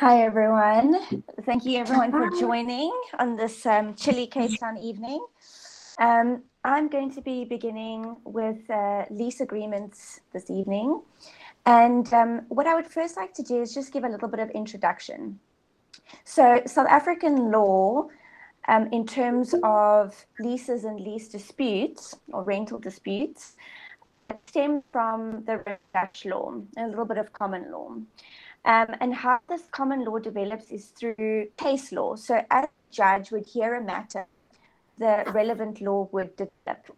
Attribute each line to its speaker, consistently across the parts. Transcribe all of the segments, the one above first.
Speaker 1: Hi, everyone. Thank you, everyone, for joining on this um, chilly Cape Town evening. Um, I'm going to be beginning with uh, lease agreements this evening. And um, what I would first like to do is just give a little bit of introduction. So, South African law, um, in terms of leases and lease disputes or rental disputes, stem from the Dutch law, a little bit of common law. Um, and how this common law develops is through case law. So, as a judge would hear a matter, the relevant law would develop.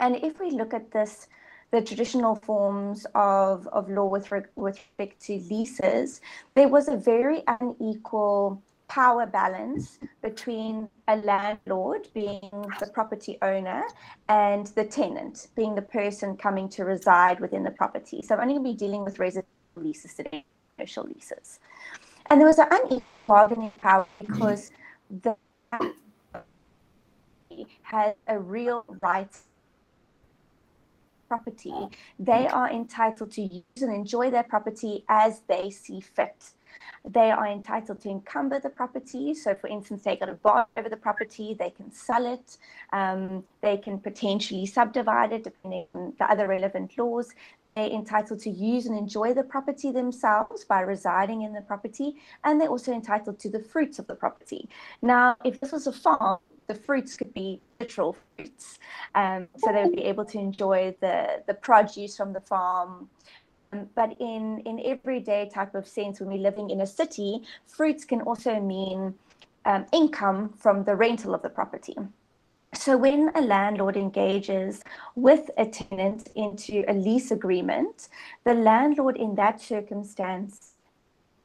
Speaker 1: And if we look at this, the traditional forms of, of law with, re- with respect to leases, there was a very unequal power balance between a landlord being the property owner and the tenant being the person coming to reside within the property. So I'm only going to be dealing with residential leases today, commercial leases. And there was an unequal bargaining power because the has a real right property, they are entitled to use and enjoy their property as they see fit. They are entitled to encumber the property. So, for instance, they got a bond over the property, they can sell it, um, they can potentially subdivide it, depending on the other relevant laws. Entitled to use and enjoy the property themselves by residing in the property, and they're also entitled to the fruits of the property. Now, if this was a farm, the fruits could be literal fruits. Um, so they would be able to enjoy the, the produce from the farm. Um, but in, in everyday type of sense, when we're living in a city, fruits can also mean um, income from the rental of the property. So when a landlord engages with a tenant into a lease agreement, the landlord in that circumstance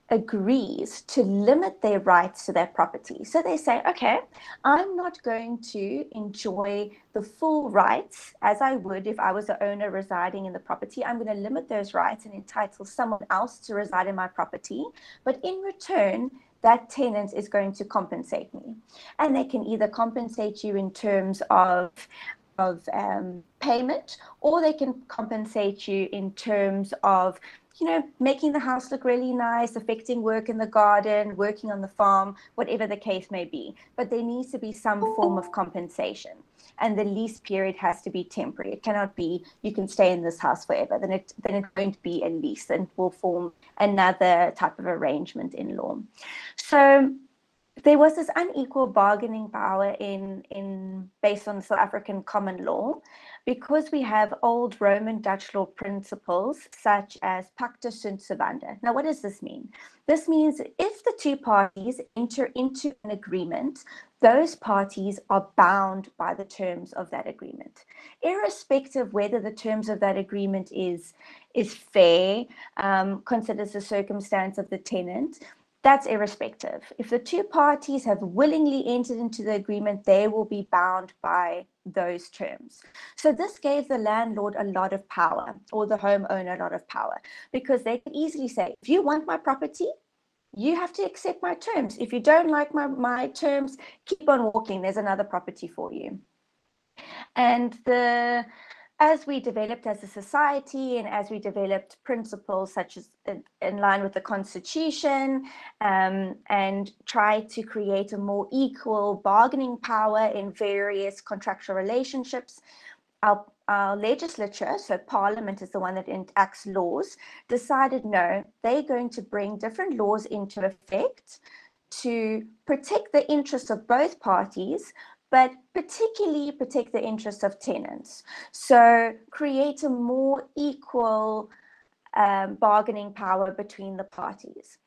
Speaker 1: agrees to limit their rights to their property. So they say, okay, I'm not going to enjoy the full rights as I would if I was the owner residing in the property. I'm going to limit those rights and entitle someone else to reside in my property. But in return, that tenant is going to compensate me. And they can either compensate you in terms of of um, payment, or they can compensate you in terms of you know, making the house look really nice, affecting work in the garden, working on the farm, whatever the case may be. But there needs to be some form of compensation. And the lease period has to be temporary. It cannot be you can stay in this house forever. Then it then it's going to be a lease and will form another type of arrangement in law. So there was this unequal bargaining power in in based on South African common law because we have old Roman Dutch law principles such as pacta sunt servanda. Now, what does this mean? This means if the two parties enter into an agreement, those parties are bound by the terms of that agreement, irrespective whether the terms of that agreement is is fair, um, considers the circumstance of the tenant that's irrespective. If the two parties have willingly entered into the agreement, they will be bound by those terms. So this gave the landlord a lot of power or the homeowner a lot of power because they could easily say, if you want my property, you have to accept my terms. If you don't like my, my terms, keep on walking. There's another property for you. And the as we developed as a society and as we developed principles such as in, in line with the constitution um, and tried to create a more equal bargaining power in various contractual relationships, our, our legislature, so parliament is the one that enacts laws, decided no, they're going to bring different laws into effect to protect the interests of both parties but particularly protect the interests of tenants. So create a more equal um, bargaining power between the parties.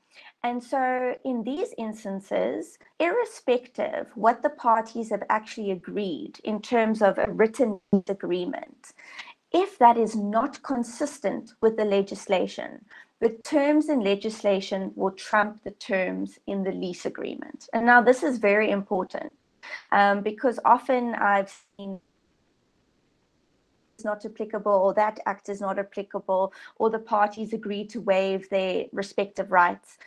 Speaker 1: And so in these instances, irrespective what the parties have actually agreed in terms of a written agreement, if that is not consistent with the legislation, the terms in legislation will trump the terms in the lease agreement. And now this is very important um, because often I've seen it's not applicable or that act is not applicable or the parties agree to waive their respective rights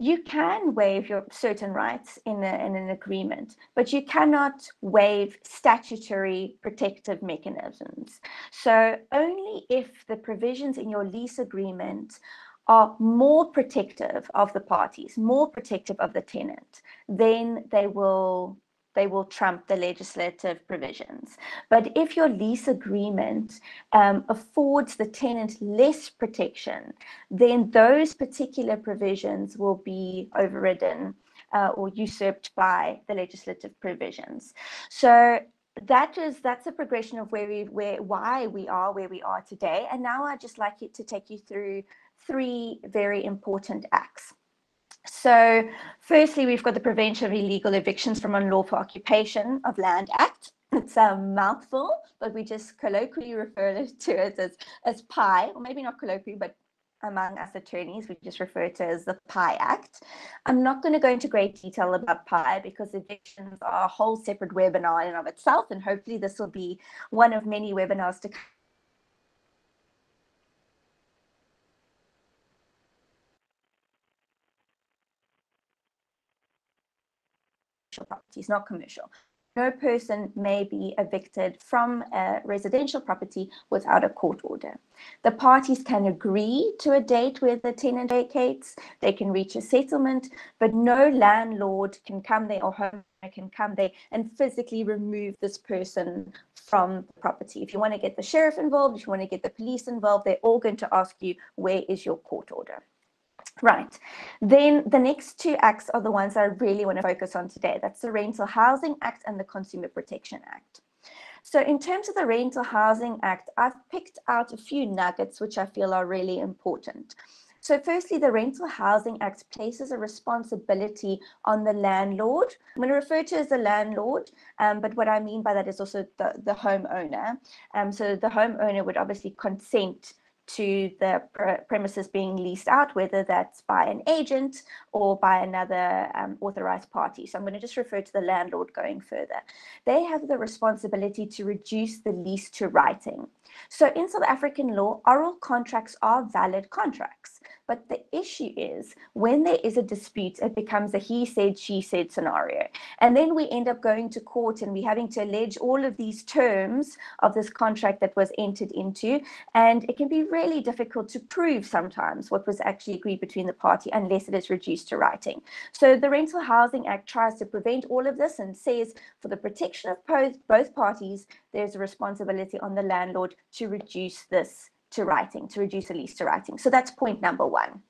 Speaker 1: you can waive your certain rights in, a, in an agreement, but you cannot waive statutory protective mechanisms. So only if the provisions in your lease agreement are more protective of the parties, more protective of the tenant, then they will they will trump the legislative provisions. But if your lease agreement um, affords the tenant less protection, then those particular provisions will be overridden uh, or usurped by the legislative provisions. So that is that's a progression of where we where why we are where we are today. And now I'd just like to take you through three very important acts. So firstly, we've got the Prevention of Illegal Evictions from Unlawful Occupation of Land Act. It's a mouthful, but we just colloquially refer to it as, as PIE, or maybe not colloquially, but among us attorneys, we just refer to as the PIE Act. I'm not going to go into great detail about PIE because evictions are a whole separate webinar in and of itself, and hopefully this will be one of many webinars to come properties, not commercial. No person may be evicted from a residential property without a court order. The parties can agree to a date where the tenant vacates, they can reach a settlement, but no landlord can come there or homeowner can come there and physically remove this person from the property. If you want to get the sheriff involved, if you want to get the police involved, they're all going to ask you, where is your court order? Right. Then the next two acts are the ones I really want to focus on today. That's the Rental Housing Act and the Consumer Protection Act. So in terms of the Rental Housing Act, I've picked out a few nuggets which I feel are really important. So firstly, the Rental Housing Act places a responsibility on the landlord. I'm going to refer to as the landlord, um, but what I mean by that is also the, the homeowner. Um, so the homeowner would obviously consent to the premises being leased out, whether that's by an agent or by another um, authorized party. So I'm going to just refer to the landlord going further. They have the responsibility to reduce the lease to writing. So in South African law, oral contracts are valid contracts. But the issue is when there is a dispute, it becomes a he said, she said scenario. And then we end up going to court and we're having to allege all of these terms of this contract that was entered into. And it can be really difficult to prove sometimes what was actually agreed between the party unless it is reduced to writing. So the Rental Housing Act tries to prevent all of this and says for the protection of both, both parties, there's a responsibility on the landlord to reduce this to writing, to reduce a lease to writing. So that's point number one.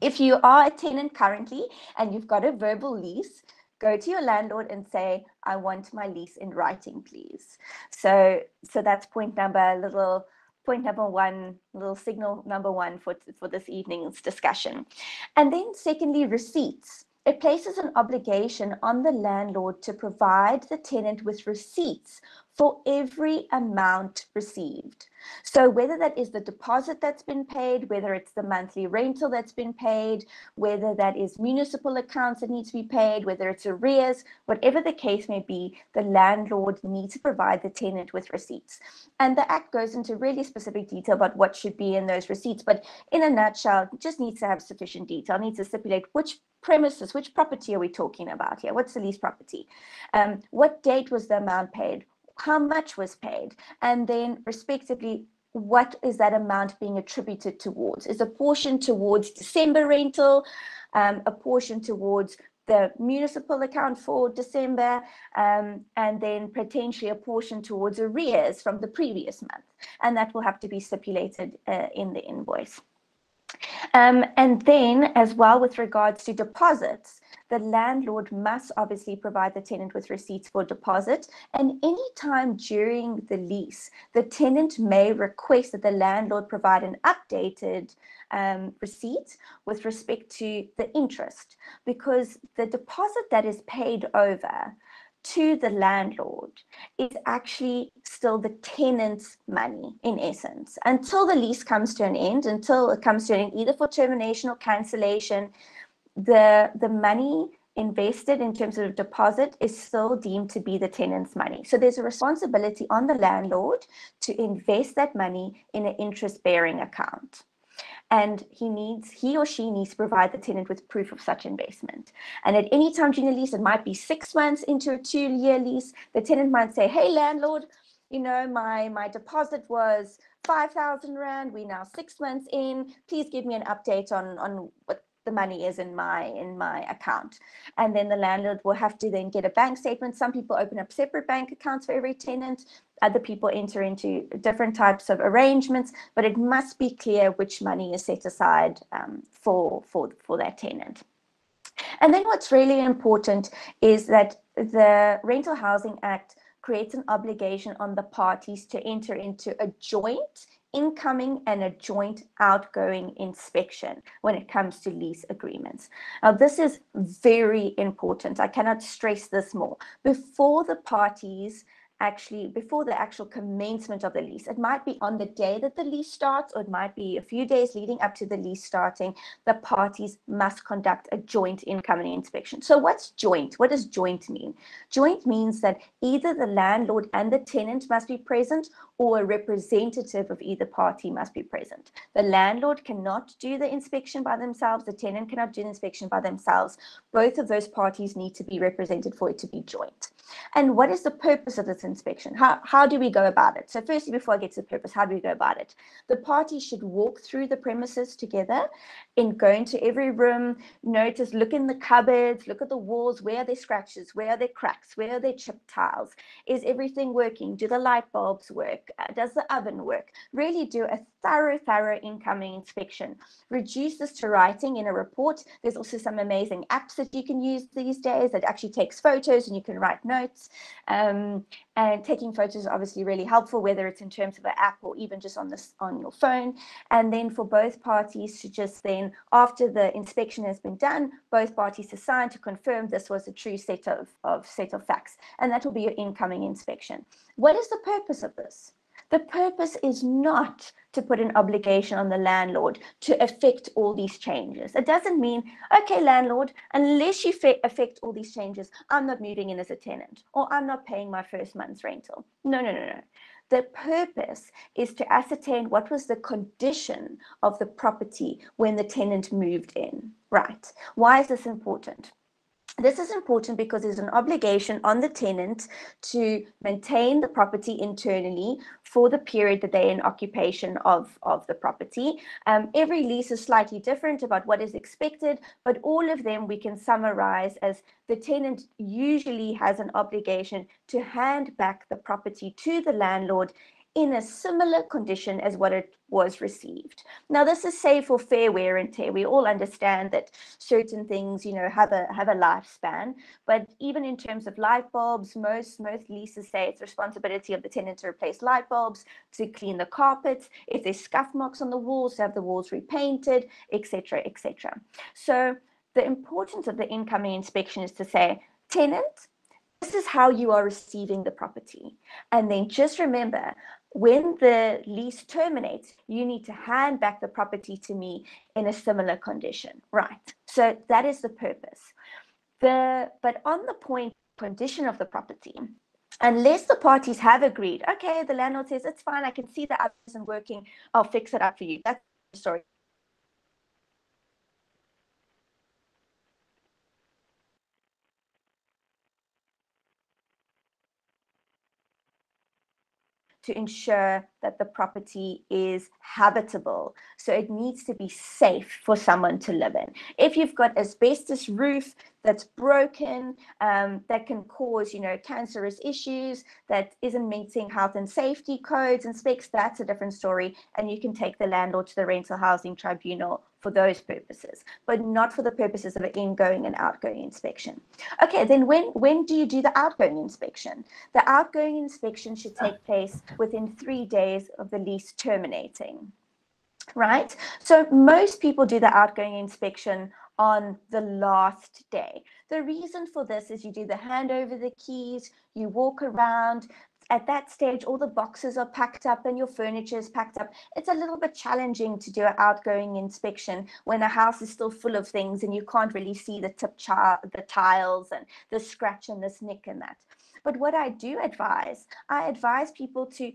Speaker 1: If you are a tenant currently and you've got a verbal lease, go to your landlord and say, I want my lease in writing, please. So, so that's point number, little point number one, little signal number one for, for this evening's discussion. And then secondly, receipts. It places an obligation on the landlord to provide the tenant with receipts for every amount received. So whether that is the deposit that's been paid, whether it's the monthly rental that's been paid, whether that is municipal accounts that need to be paid, whether it's arrears, whatever the case may be, the landlord needs to provide the tenant with receipts. And the Act goes into really specific detail about what should be in those receipts. But in a nutshell, just needs to have sufficient detail, needs to stipulate which premises, which property are we talking about here? What's the lease property? Um, what date was the amount paid? How much was paid, and then respectively, what is that amount being attributed towards? Is a portion towards December rental, um, a portion towards the municipal account for December, um, and then potentially a portion towards arrears from the previous month. And that will have to be stipulated uh, in the invoice. Um, and then as well with regards to deposits, the landlord must obviously provide the tenant with receipts for deposit. And any time during the lease, the tenant may request that the landlord provide an updated um, receipt with respect to the interest, because the deposit that is paid over to the landlord is actually still the tenant's money in essence until the lease comes to an end until it comes to an end either for termination or cancellation the the money invested in terms of deposit is still deemed to be the tenant's money. So there's a responsibility on the landlord to invest that money in an interest bearing account. And he needs, he or she needs to provide the tenant with proof of such investment. And at any time during the lease, it might be six months into a two year lease, the tenant might say, Hey, landlord, you know, my, my deposit was 5,000 Rand. We're now six months in. Please give me an update on, on what the money is in my in my account. And then the landlord will have to then get a bank statement. Some people open up separate bank accounts for every tenant. Other people enter into different types of arrangements but it must be clear which money is set aside um, for for for that tenant. And then what's really important is that the rental housing act creates an obligation on the parties to enter into a joint incoming and a joint outgoing inspection when it comes to lease agreements. Now, this is very important. I cannot stress this more. Before the parties actually before the actual commencement of the lease. It might be on the day that the lease starts, or it might be a few days leading up to the lease starting. The parties must conduct a joint incoming inspection. So, what's joint? What does joint mean? Joint means that either the landlord and the tenant must be present, or a representative of either party must be present. The landlord cannot do the inspection by themselves, the tenant cannot do the inspection by themselves. Both of those parties need to be represented for it to be joint. And what is the purpose of this inspection? How, how do we go about it? So, firstly, before I get to the purpose, how do we go about it? The party should walk through the premises together and go into every room, notice, look in the cupboards, look at the walls. Where are there scratches? Where are there cracks? Where are there chipped tiles? Is everything working? Do the light bulbs work? Uh, does the oven work? Really do a thorough, thorough incoming inspection. Reduce this to writing in a report. There's also some amazing apps that you can use these days that actually takes photos and you can write notes. Um, and taking photos is obviously really helpful, whether it's in terms of an app or even just on this on your phone. And then for both parties to just then, after the inspection has been done, both parties to sign to confirm this was a true set of, of set of facts. And that will be your incoming inspection. What is the purpose of this? The purpose is not to put an obligation on the landlord to affect all these changes. It doesn't mean, okay, landlord, unless you affect all these changes, I'm not moving in as a tenant or I'm not paying my first month's rental. No, no, no, no. The purpose is to ascertain what was the condition of the property when the tenant moved in. Right. Why is this important? This is important because there's an obligation on the tenant to maintain the property internally for the period that they're in occupation of, of the property. Um, every lease is slightly different about what is expected, but all of them we can summarize as the tenant usually has an obligation to hand back the property to the landlord in a similar condition as what it was received. Now, this is safe for fair wear and tear. We all understand that certain things, you know, have a have a lifespan. But even in terms of light bulbs, most most leases say it's responsibility of the tenant to replace light bulbs, to clean the carpets, if there's scuff marks on the walls, to have the walls repainted, etc., etc. So the importance of the incoming inspection is to say, tenant, this is how you are receiving the property. And then just remember, when the lease terminates, you need to hand back the property to me in a similar condition. Right. So that is the purpose. The but on the point condition of the property, unless the parties have agreed, okay, the landlord says it's fine, I can see that isn't working, I'll fix it up for you. That's the story. To ensure that the property is habitable. So it needs to be safe for someone to live in. If you've got asbestos roof that's broken, um, that can cause, you know, cancerous issues, that isn't meeting health and safety codes and specs, that's a different story. And you can take the landlord to the rental housing tribunal for those purposes, but not for the purposes of an ingoing and outgoing inspection. Okay, then when, when do you do the outgoing inspection? The outgoing inspection should take place within three days of the lease terminating, right? So most people do the outgoing inspection on the last day. The reason for this is you do the handover the keys, you walk around, at that stage, all the boxes are packed up and your furniture is packed up. It's a little bit challenging to do an outgoing inspection when a house is still full of things and you can't really see the tip the tiles and the scratch and this nick and that. But what I do advise, I advise people to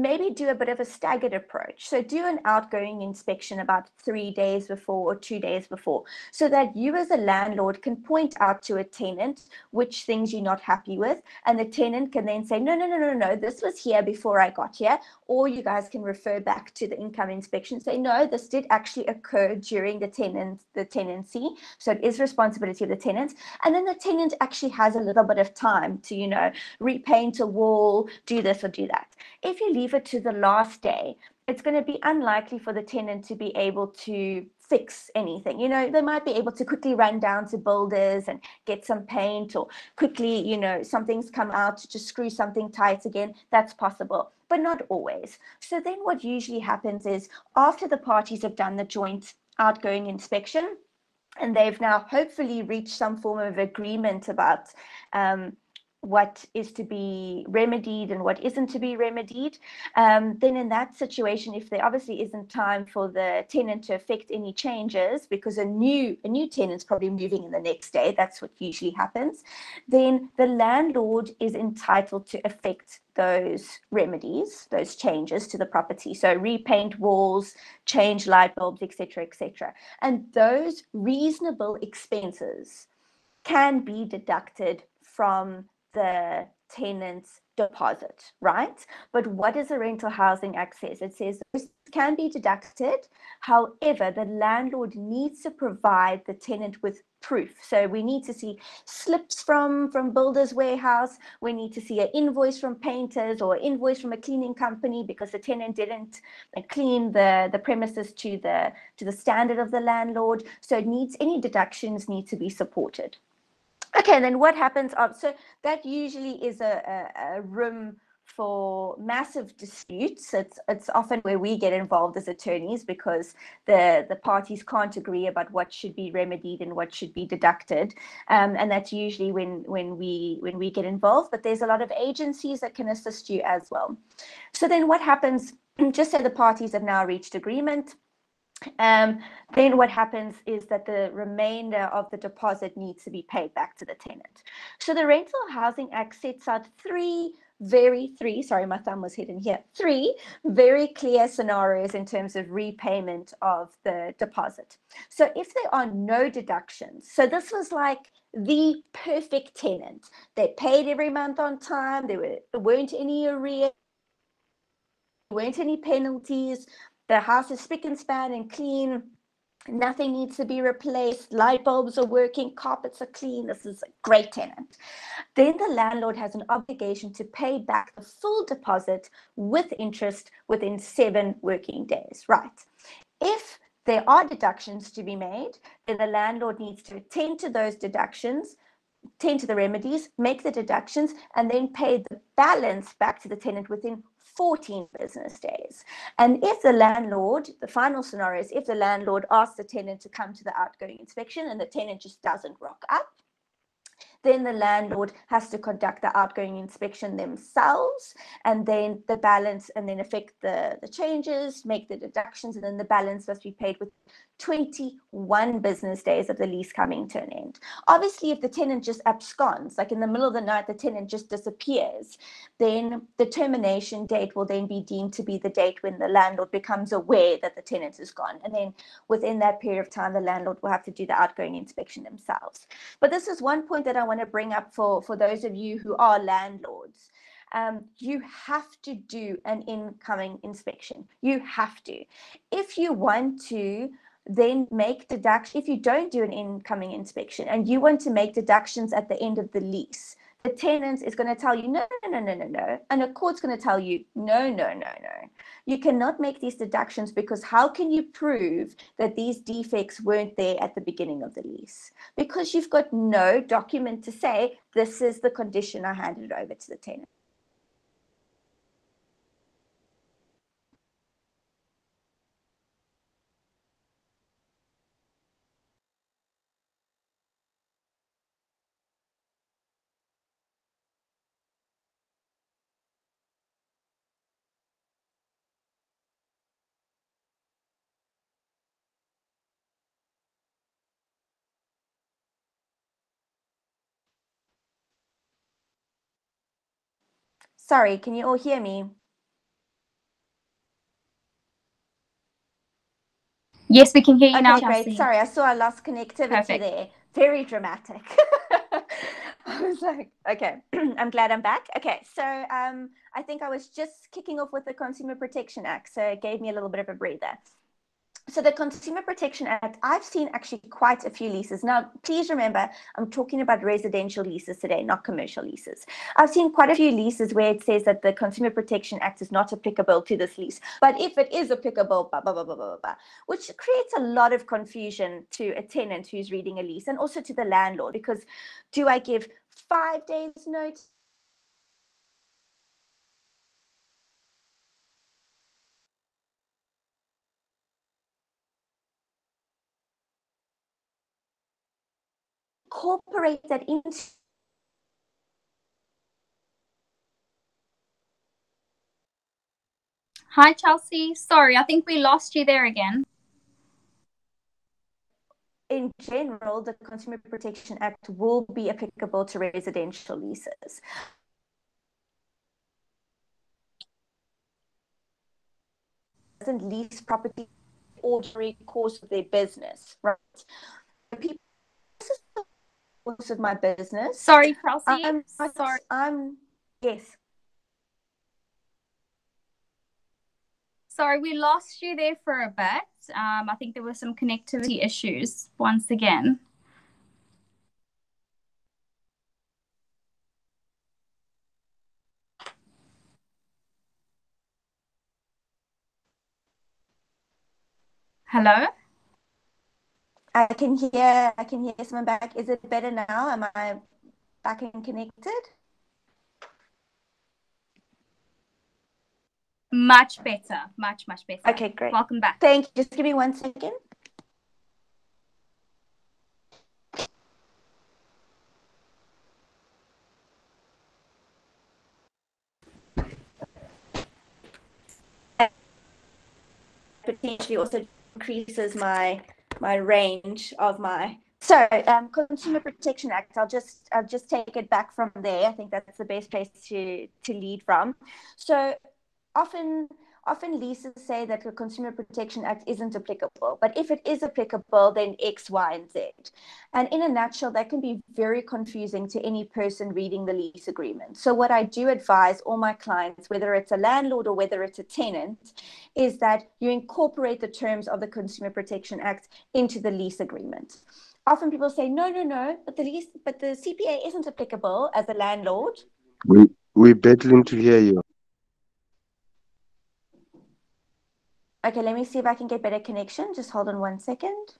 Speaker 1: maybe do a bit of a staggered approach. So do an outgoing inspection about three days before or two days before, so that you as a landlord can point out to a tenant which things you're not happy with. And the tenant can then say, no, no, no, no, no, this was here before I got here. Or you guys can refer back to the income inspection, say, no, this did actually occur during the tenant, the tenancy. So it is responsibility of the tenant. And then the tenant actually has a little bit of time to, you know, repaint a wall, do this or do that. If you leave it to the last day, it's going to be unlikely for the tenant to be able to fix anything. You know, they might be able to quickly run down to builders and get some paint or quickly, you know, something's come out to just screw something tight again. That's possible, but not always. So then what usually happens is after the parties have done the joint outgoing inspection, and they've now hopefully reached some form of agreement about um, what is to be remedied and what isn't to be remedied, um, then in that situation, if there obviously isn't time for the tenant to affect any changes because a new a new tenant's probably moving in the next day, that's what usually happens, then the landlord is entitled to affect those remedies, those changes to the property. So repaint walls, change light bulbs, etc., etc. And those reasonable expenses can be deducted from the tenant's deposit, right? But what is the Rental Housing says? It says this can be deducted. However, the landlord needs to provide the tenant with proof. So we need to see slips from from builders warehouse. We need to see an invoice from painters or invoice from a cleaning company because the tenant didn't uh, clean the the premises to the to the standard of the landlord. So it needs any deductions need to be supported. Okay, and then what happens? So that usually is a, a, a room for massive disputes. It's it's often where we get involved as attorneys because the the parties can't agree about what should be remedied and what should be deducted, um, and that's usually when when we when we get involved. But there's a lot of agencies that can assist you as well. So then what happens? Just say the parties have now reached agreement um, then what happens is that the remainder of the deposit needs to be paid back to the tenant. So the Rental Housing Act sets out three very three sorry my thumb was hidden here three very clear scenarios in terms of repayment of the deposit. So if there are no deductions so this was like the perfect tenant. They paid every month on time. There, were, there weren't any arrears weren't any penalties the house is spick and span and clean. Nothing needs to be replaced. Light bulbs are working. Carpets are clean. This is a great tenant. Then the landlord has an obligation to pay back the full deposit with interest within seven working days. Right. If there are deductions to be made, then the landlord needs to attend to those deductions, attend to the remedies, make the deductions, and then pay the balance back to the tenant within 14 business days. And if the landlord, the final scenario is if the landlord asks the tenant to come to the outgoing inspection and the tenant just doesn't rock up, then the landlord has to conduct the outgoing inspection themselves and then the balance and then affect the, the changes, make the deductions, and then the balance must be paid with 21 business days of the lease coming to an end. Obviously, if the tenant just absconds, like in the middle of the night, the tenant just disappears, then the termination date will then be deemed to be the date when the landlord becomes aware that the tenant is gone. And then within that period of time, the landlord will have to do the outgoing inspection themselves. But this is one point that I want to bring up for, for those of you who are landlords. Um, you have to do an incoming inspection. You have to. If you want to then make deduction if you don't do an incoming inspection and you want to make deductions at the end of the lease the tenant is going to tell you no no no no no no and the court's going to tell you no no no no. You cannot make these deductions because how can you prove that these defects weren't there at the beginning of the lease? Because you've got no document to say this is the condition i handed over to the tenant Sorry, can you all hear me?
Speaker 2: Yes, we can hear you
Speaker 1: okay,
Speaker 2: now.
Speaker 1: Great. Sorry, I saw I lost connectivity
Speaker 2: Perfect.
Speaker 1: there. Very dramatic. I was like, okay, I'm glad I'm back. Okay, so um, I think I was just kicking off with the Consumer Protection Act, so it gave me a little bit of a breather. So the Consumer Protection Act, I've seen actually quite a few leases. Now, please remember, I'm talking about residential leases today, not commercial leases. I've seen quite a few leases where it says that the Consumer Protection Act is not applicable to this lease. But if it is applicable, blah, blah, blah, blah, blah, blah, which creates a lot of confusion to a tenant who's reading a lease and also to the landlord because do I give five days notice? Incorporate that into
Speaker 2: Hi, Chelsea. Sorry, I think we lost you there again.
Speaker 1: in general, the Consumer Protection Act will be applicable to residential leases. Doesn't lease property ordinary course of their business, right? People, this is the course of my business.
Speaker 2: Sorry, Chelsea.
Speaker 1: I'm,
Speaker 2: Sorry.
Speaker 1: I'm yes.
Speaker 2: Sorry, we lost you there for a bit. Um, I think there were some connectivity issues once again. Hello?
Speaker 1: I can hear I can hear someone back. Is it better now? Am I back and connected?
Speaker 2: Much better. Much, much better.
Speaker 1: Okay, great.
Speaker 2: Welcome back.
Speaker 1: Thank you. Just give me one second. Potentially also increases my my range of my so um, Consumer Protection Act. I'll just I'll just take it back from there. I think that's the best place to to lead from. So often often leases say that the Consumer Protection Act isn't applicable, but if it is applicable, then X, Y, and Z. And in a nutshell, that can be very confusing to any person reading the lease agreement. So, what I do advise all my clients, whether it's a landlord or whether it's a tenant, is that you incorporate the terms of the Consumer Protection Act into the lease agreement. Often people say, no, no, no, but the lease, but the CPA isn't applicable as a landlord.
Speaker 3: We we're battling to hear you.
Speaker 1: Okay, let me see if I can get better connection. Just hold on one second.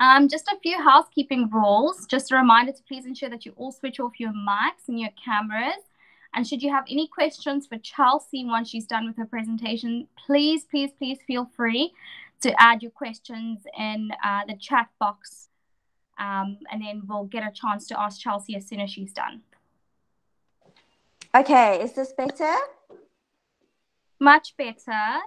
Speaker 2: Um, just a few housekeeping rules. Just a reminder to please ensure that you all switch off your mics and your cameras. And should you have any questions for Chelsea once she's done with her presentation, please, please, please feel free to add your questions in uh, the chat box. Um, and then we'll get a chance to ask Chelsea as soon as she's done.
Speaker 1: Okay, is this better?
Speaker 2: Much better.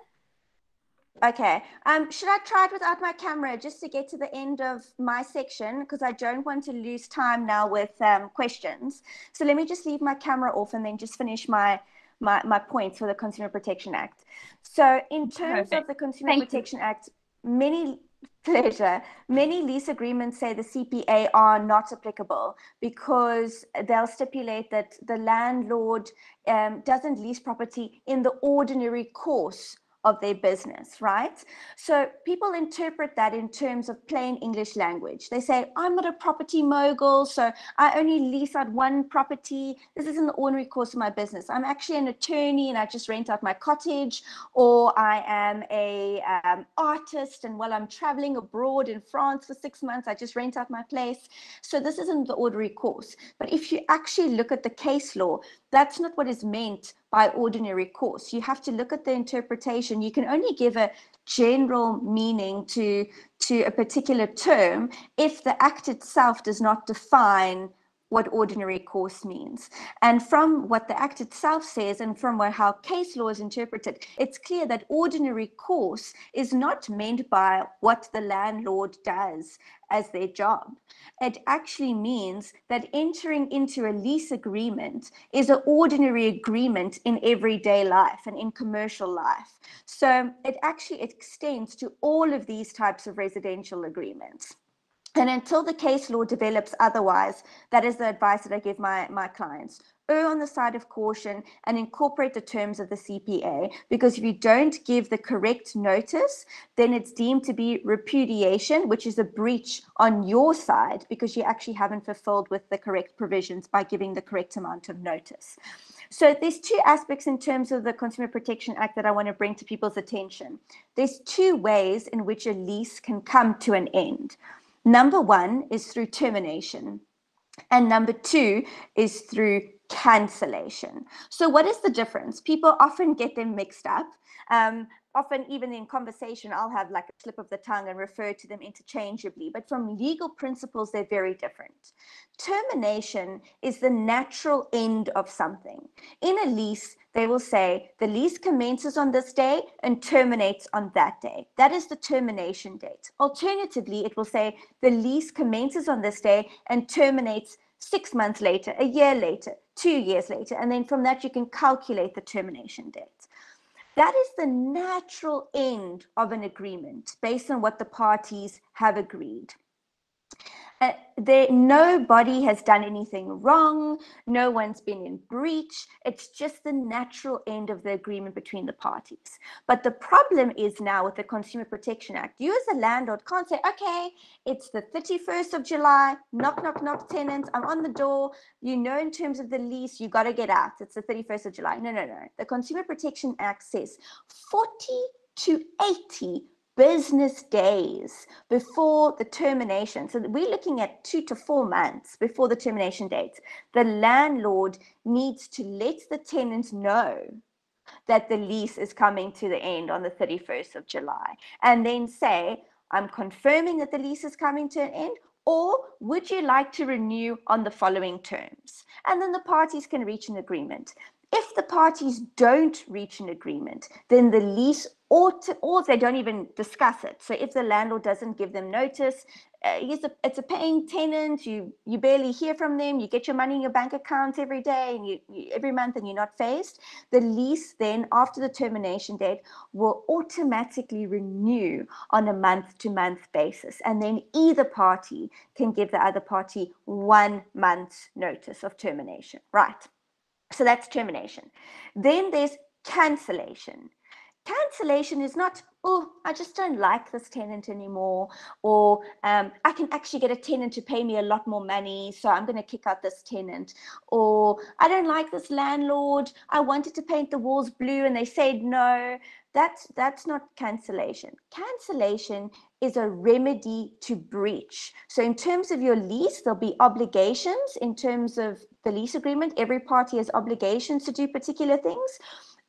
Speaker 1: Okay. Um, should I try it without my camera just to get to the end of my section? Because I don't want to lose time now with um, questions. So let me just leave my camera off and then just finish my my, my points for the Consumer Protection Act. So in terms
Speaker 2: Perfect.
Speaker 1: of the Consumer
Speaker 2: Thank you.
Speaker 1: Protection Act, many pleasure many lease agreements say the cpa are not applicable because they'll stipulate that the landlord um, doesn't lease property in the ordinary course of their business, right? So people interpret that in terms of plain English language. They say, I'm not a property mogul, so I only lease out one property. This isn't the ordinary course of my business. I'm actually an attorney and I just rent out my cottage, or I am a um, artist and while I'm traveling abroad in France for six months, I just rent out my place. So this isn't the ordinary course. But if you actually look at the case law, that's not what is meant by ordinary course. You have to look at the interpretation. You can only give a general meaning to, to a particular term if the act itself does not define what ordinary course means. And from what the Act itself says and from how case law is interpreted, it's clear that ordinary course is not meant by what the landlord does as their job. It actually means that entering into a lease agreement is an ordinary agreement in everyday life and in commercial life. So it actually extends to all of these types of residential agreements. And until the case law develops otherwise, that is the advice that I give my, my clients. Err on the side of caution and incorporate the terms of the CPA because if you don't give the correct notice, then it's deemed to be repudiation, which is a breach on your side because you actually haven't fulfilled with the correct provisions by giving the correct amount of notice. So there's two aspects in terms of the Consumer Protection Act that I want to bring to people's attention. There's two ways in which a lease can come to an end. Number one is through termination, and number two is through cancellation. So, what is the difference? People often get them mixed up. Um, often even in conversation i'll have like a slip of the tongue and refer to them interchangeably but from legal principles they're very different. Termination is the natural end of something. In a lease they will say the lease commences on this day and terminates on that day. That is the termination date. Alternatively it will say the lease commences on this day and terminates six months later a year later two years later and then from that you can calculate the termination date that is the natural end of an agreement based on what the parties have agreed. Uh, there, nobody has done anything wrong. No one's been in breach. It's just the natural end of the agreement between the parties. But the problem is now with the Consumer Protection Act, you as a landlord can't say, okay, it's the 31st of July, knock, knock, knock, tenants, I'm on the door. You know, in terms of the lease, you got to get out. It's the 31st of July. No, no, no. The Consumer Protection Act says 40 to 80 business days before the termination. So we're looking at two to four months before the termination date. The landlord needs to let the tenant know that the lease is coming to the end on the 31st of July and then say, I'm confirming that the lease is coming to an end. Or would you like to renew on the following terms? And then the parties can reach an agreement. If the parties don't reach an agreement, then the lease or to, or they don't even discuss it. So if the landlord doesn't give them notice, uh, it's, a, it's a paying tenant. You you barely hear from them. You get your money in your bank account every day and you, you every month, and you're not faced. The lease then, after the termination date, will automatically renew on a month-to-month basis, and then either party can give the other party one month's notice of termination. Right. So that's termination. Then there's cancellation cancellation is not oh i just don't like this tenant anymore or um, i can actually get a tenant to pay me a lot more money so i'm going to kick out this tenant. Or i don't like this landlord. I wanted to paint the walls blue and they said no. That's that's not cancellation. Cancellation is a remedy to breach. So in terms of your lease there'll be obligations. In terms of the lease agreement every party has obligations to do particular things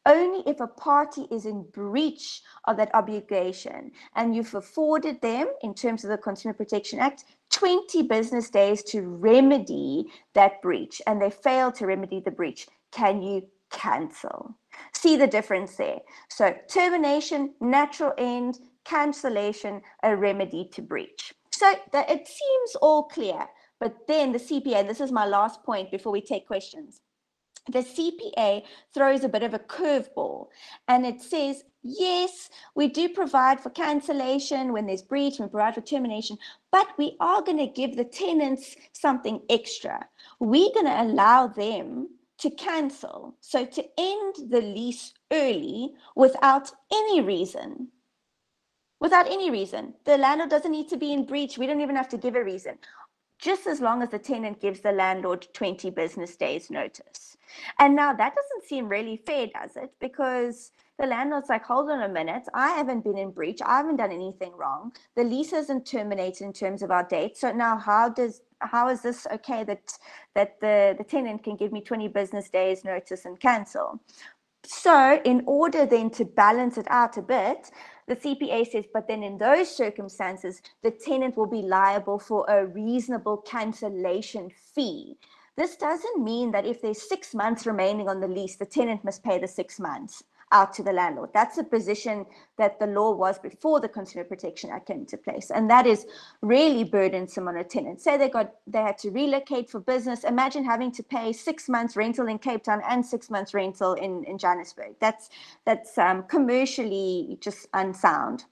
Speaker 1: only if a party is in breach of that obligation and you've afforded them, in terms of the Consumer Protection Act, 20 business days to remedy that breach and they fail to remedy the breach, can you cancel? See the difference there. So, termination, natural end, cancellation, a remedy to breach. So, that it seems all clear. But then the CPA, and this is my last point before we take questions the CPA throws a bit of a curveball and it says, yes, we do provide for cancellation when there's breach, we provide for termination, but we are going to give the tenants something extra. We're going to allow them to cancel, so to end the lease early without any reason. Without any reason. The landlord doesn't need to be in breach. We don't even have to give a reason just as long as the tenant gives the landlord 20 business days notice. And now that doesn't seem really fair, does it? Because the landlord's like, hold on a minute, I haven't been in breach, I haven't done anything wrong. The lease isn't terminated in terms of our date. So now how does how is this okay that that the, the tenant can give me 20 business days notice and cancel? So in order then to balance it out a bit, the CPA says, but then in those circumstances, the tenant will be liable for a reasonable cancellation fee. This doesn't mean that if there's six months remaining on the lease, the tenant must pay the six months out to the landlord. That's the position that the law was before the Consumer Protection Act came into place. And that is really burdensome on a tenant. Say they got they had to relocate for business. Imagine having to pay six months rental in Cape Town and six months rental in, in Johannesburg. That's that's um, commercially just unsound.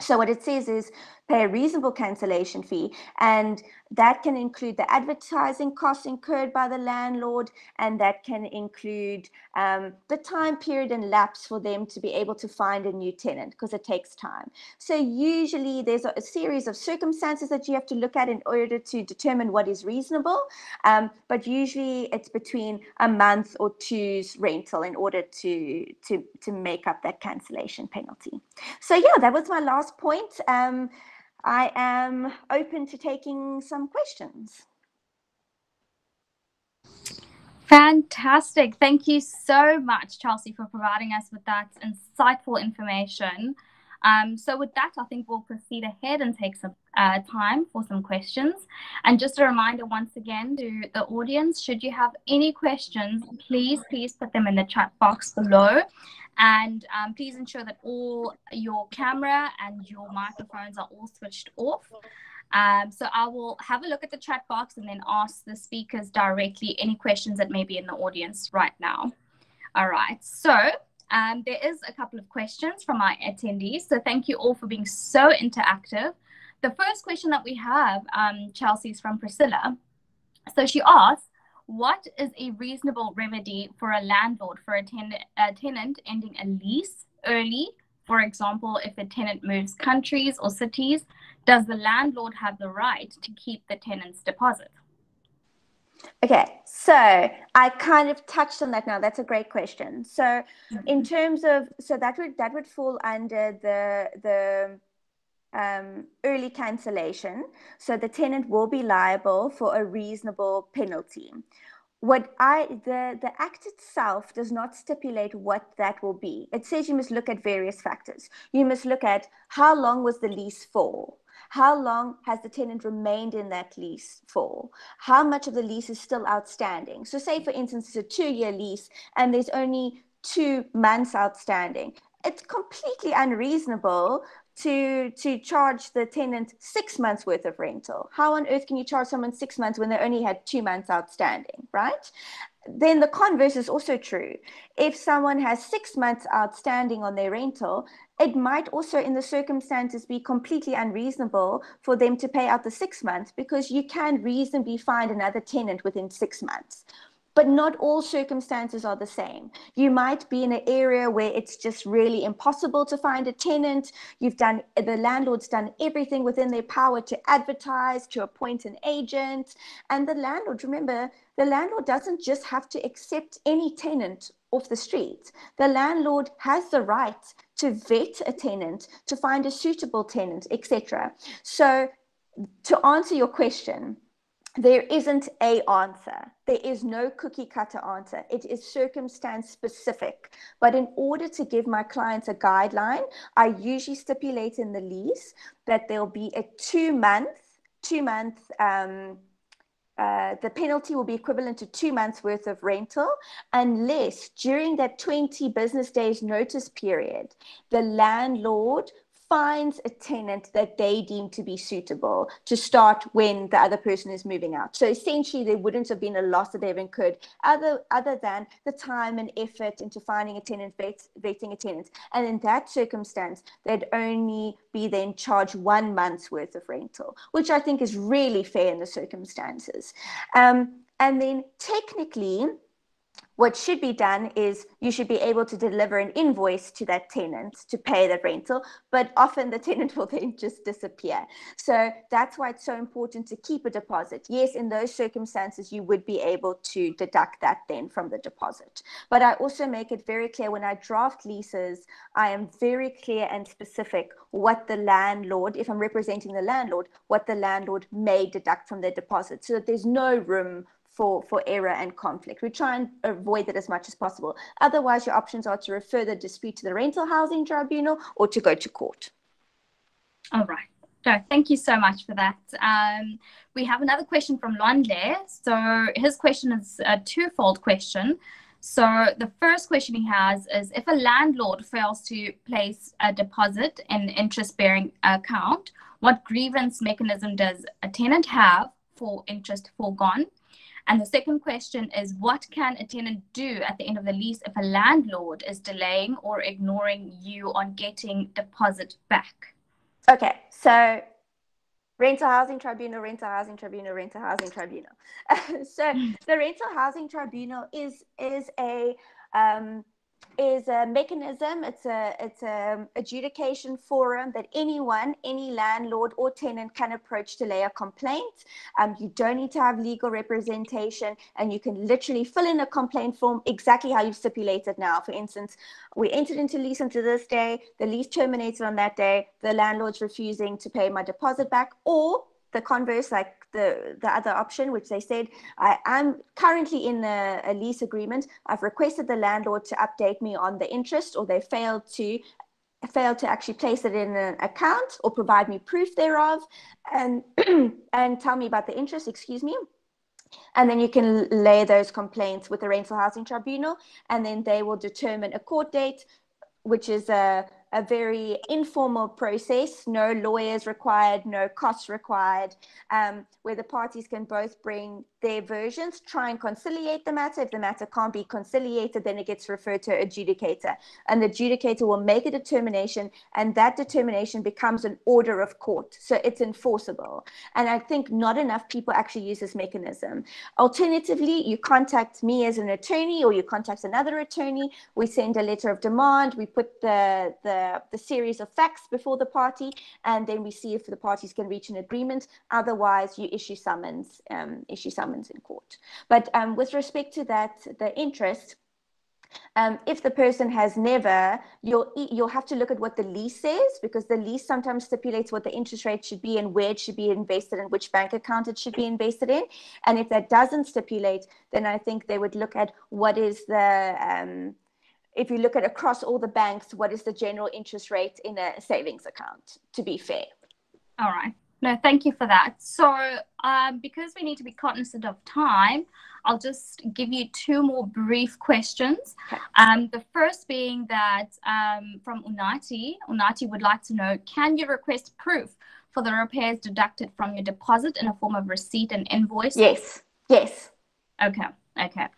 Speaker 1: So what it says is pay a reasonable cancellation fee and that can include the advertising costs incurred by the landlord, and that can include um, the time period and lapse for them to be able to find a new tenant because it takes time. So, usually, there's a, a, series of circumstances that you have to look at in order to determine what is reasonable. Um, but usually, it's between a month or two's rental in order to, to, to make up that cancellation penalty. So, yeah, that was my last point. Um, I am open to taking some questions.
Speaker 2: Fantastic. Thank you so much, Chelsea, for providing us with that insightful information. Um, so, with that, I think we'll proceed ahead and take some uh, time for some questions. And just a reminder once again to the audience should you have any questions, please, please put them in the chat box below. And um, please ensure that all your camera and your microphones are all switched off. Um, so I will have a look at the chat box and then ask the speakers directly any questions that may be in the audience right now. All right. So um, there is a couple of questions from our attendees. So thank you all for being so interactive. The first question that we have, um, Chelsea, is from Priscilla. So she asks, what is a reasonable remedy for a landlord for a, ten- a tenant ending a lease early? For example, if the tenant moves countries or cities, does the landlord have the right to keep the tenant's deposit?
Speaker 1: Okay, so I kind of touched on that now. That's a great question. So, in terms of so that would that would fall under the the um, early cancellation. So the tenant will be liable for a reasonable penalty. What I the the act itself does not stipulate what that will be. It says you must look at various factors. You must look at how long was the lease for. How long has the tenant remained in that lease for? How much of the lease is still outstanding? So, say for instance, it's a two year lease and there's only two months outstanding. It's completely unreasonable to to charge the tenant six months worth of rental. How on earth can you charge someone six months when they only had two months outstanding, right? Then the converse is also true. If someone has six months outstanding on their rental, it might also, in the circumstances, be completely unreasonable for them to pay out the six months because you can reasonably find another tenant within six months but not all circumstances are the same. You might be in an area where it's just really impossible to find a tenant. You've done, the landlord's done everything within their power to advertise, to appoint an agent. And the landlord, remember, the landlord doesn't just have to accept any tenant off the street. The landlord has the right to vet a tenant, to find a suitable tenant, etc. So, to answer your question, there isn't a answer. There is no cookie cutter answer. It is circumstance specific. But in order to give my clients a guideline i usually stipulate in the lease that there'll be a two month two month um, uh, the penalty will be equivalent to two months worth of rental unless during that 20 business days notice period the landlord finds a tenant that they deem to be suitable to start when the other person is moving out. So essentially, there wouldn't have been a loss that they've incurred other, other than the time and effort into finding a tenant, vet, vetting a tenant. And in that circumstance, they'd only be then charged one month's worth of rental, which I think is really fair in the circumstances. Um, and then technically, what should be done is you should be able to deliver an invoice to that tenant to pay that rental, but often the tenant will then just disappear. So that's why it's so important to keep a deposit. Yes, in those circumstances, you would be able to deduct that then from the deposit. But I also make it very clear when I draft leases, I am very clear and specific what the landlord, if I'm representing the landlord, what the landlord may deduct from their deposit so that there's no room for, for error and conflict. We try and avoid that as much as possible. Otherwise, your options are to refer the dispute to the rental housing tribunal or to go to court.
Speaker 2: All right. So thank you so much for that. Um, we have another question from Lwandle. So his question is a twofold question. So the first question he has is if a landlord fails to place a deposit in interest-bearing account, what grievance mechanism does a tenant have for interest foregone? And the second question is what can a tenant do at the end of the lease if a landlord is delaying or ignoring you on getting deposit back?
Speaker 1: Okay, so rental housing tribunal, rental housing tribunal, rental housing tribunal. so the rental housing tribunal is is a um, is a mechanism. It's a it's a adjudication forum that anyone, any landlord or tenant can approach to lay a complaint. Um, you don't need to have legal representation, and you can literally fill in a complaint form exactly how you've stipulated now. For instance, we entered into lease until this day. The lease terminated on that day. The landlord's refusing to pay my deposit back, or the converse, like the, the other option, which they said, I am currently in a, a lease agreement. I've requested the landlord to update me on the interest, or they failed to failed to actually place it in an account or provide me proof thereof and and tell me about the interest excuse me and then you can lay those complaints with the rental housing tribunal and then they will determine a court date which is a a very informal process, no lawyers required, no costs required, um, where the parties can both bring their versions, try and conciliate the matter. If the matter can't be conciliated, then it gets referred to adjudicator. And the adjudicator will make a determination, and that determination becomes an order of court. So it's enforceable. And I think not enough people actually use this mechanism. Alternatively, you contact me as an attorney or you contact another attorney. We send a letter of demand, we put the, the the, series of facts before the party, and then we see if the parties can reach an agreement. Otherwise, you issue summons, um, issue summons in court. But um, with respect to that, the interest, um, if the person has never, you'll you'll have to look at what the lease says because the lease sometimes stipulates what the interest rate should be and where it should be invested and which bank account it should be invested in. And if that doesn't stipulate, then I think they would look at what is the um, if you look at across all the banks, what is the general interest rate in a savings account, to be fair?
Speaker 2: All right. No, thank you for that. So, um, because we need to be cognizant of time, I'll just give you two more brief questions. Okay. Um, the first being that um, from Unati, Unati would like to know can you request proof for the repairs deducted from your deposit in a form of receipt and invoice?
Speaker 1: Yes, yes.
Speaker 2: Okay, okay.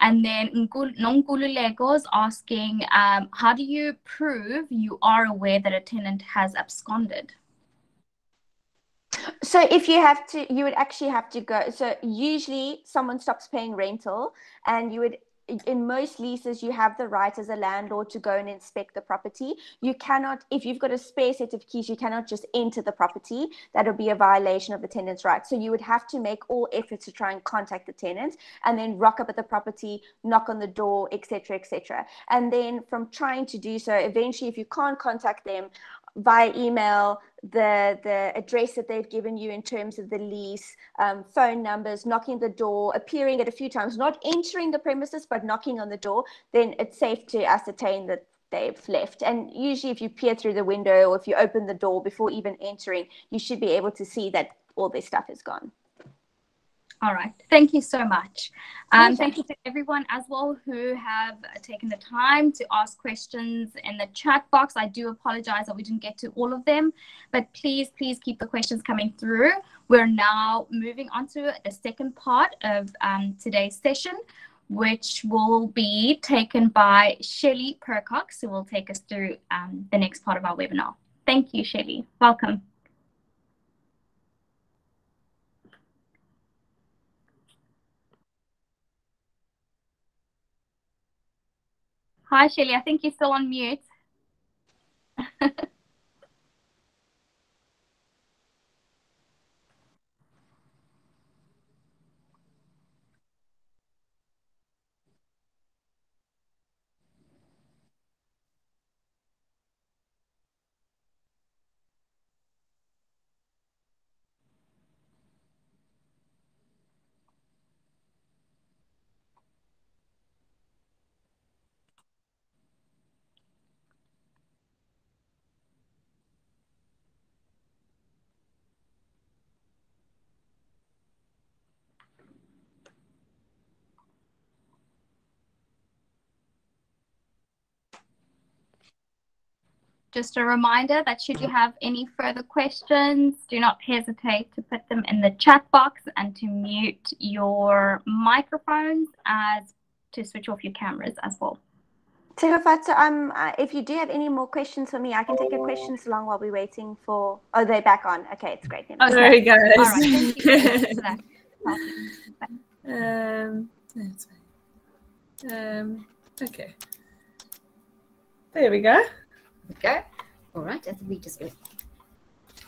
Speaker 2: And then Nonkululeko is asking, um, how do you prove you are aware that a tenant has absconded?
Speaker 1: So if you have to, you would actually have to go. So usually someone stops paying rental and you would in most leases, you have the right as a landlord to go and inspect the property. You cannot, if you've got a spare set of keys, you cannot just enter the property. That would be a violation of the tenant's rights. So you would have to make all efforts to try and contact the tenant and then rock up at the property, knock on the door, etc., etc. And then from trying to do so, eventually, if you can't contact them, via email the the address that they've given you in terms of the lease, um, phone numbers, knocking the door, appearing at a few times, not entering the premises but knocking on the door, then it's safe to ascertain that they've left. And usually, if you peer through the window or if you open the door before even entering, you should be able to see that all their stuff is gone.
Speaker 2: All right. Thank you so much. Um, thank you to everyone as well who have taken the time to ask questions in the chat box. I do apologize that we didn't get to all of them, but please, please keep the questions coming through. We're now moving on to the second part of um, today's session, which will be taken by Shelly Percox, who will take us through um, the next part of our webinar. Thank you, Shelly. Welcome. Hi, Shelly. I think you're still on mute. Just a reminder that should you have any further questions, do not hesitate to put them in the chat box and to mute your microphones as to switch off your cameras as well.
Speaker 1: Tigafata, um, uh, if you do have any more questions for me, I can take your questions along while we're waiting for. Oh, they're back on. Okay, it's great.
Speaker 4: Oh, there he goes.
Speaker 2: All right, thank you for that.
Speaker 4: um, that's fine. Um, okay. There we go.
Speaker 5: We go. All right, I think we just went.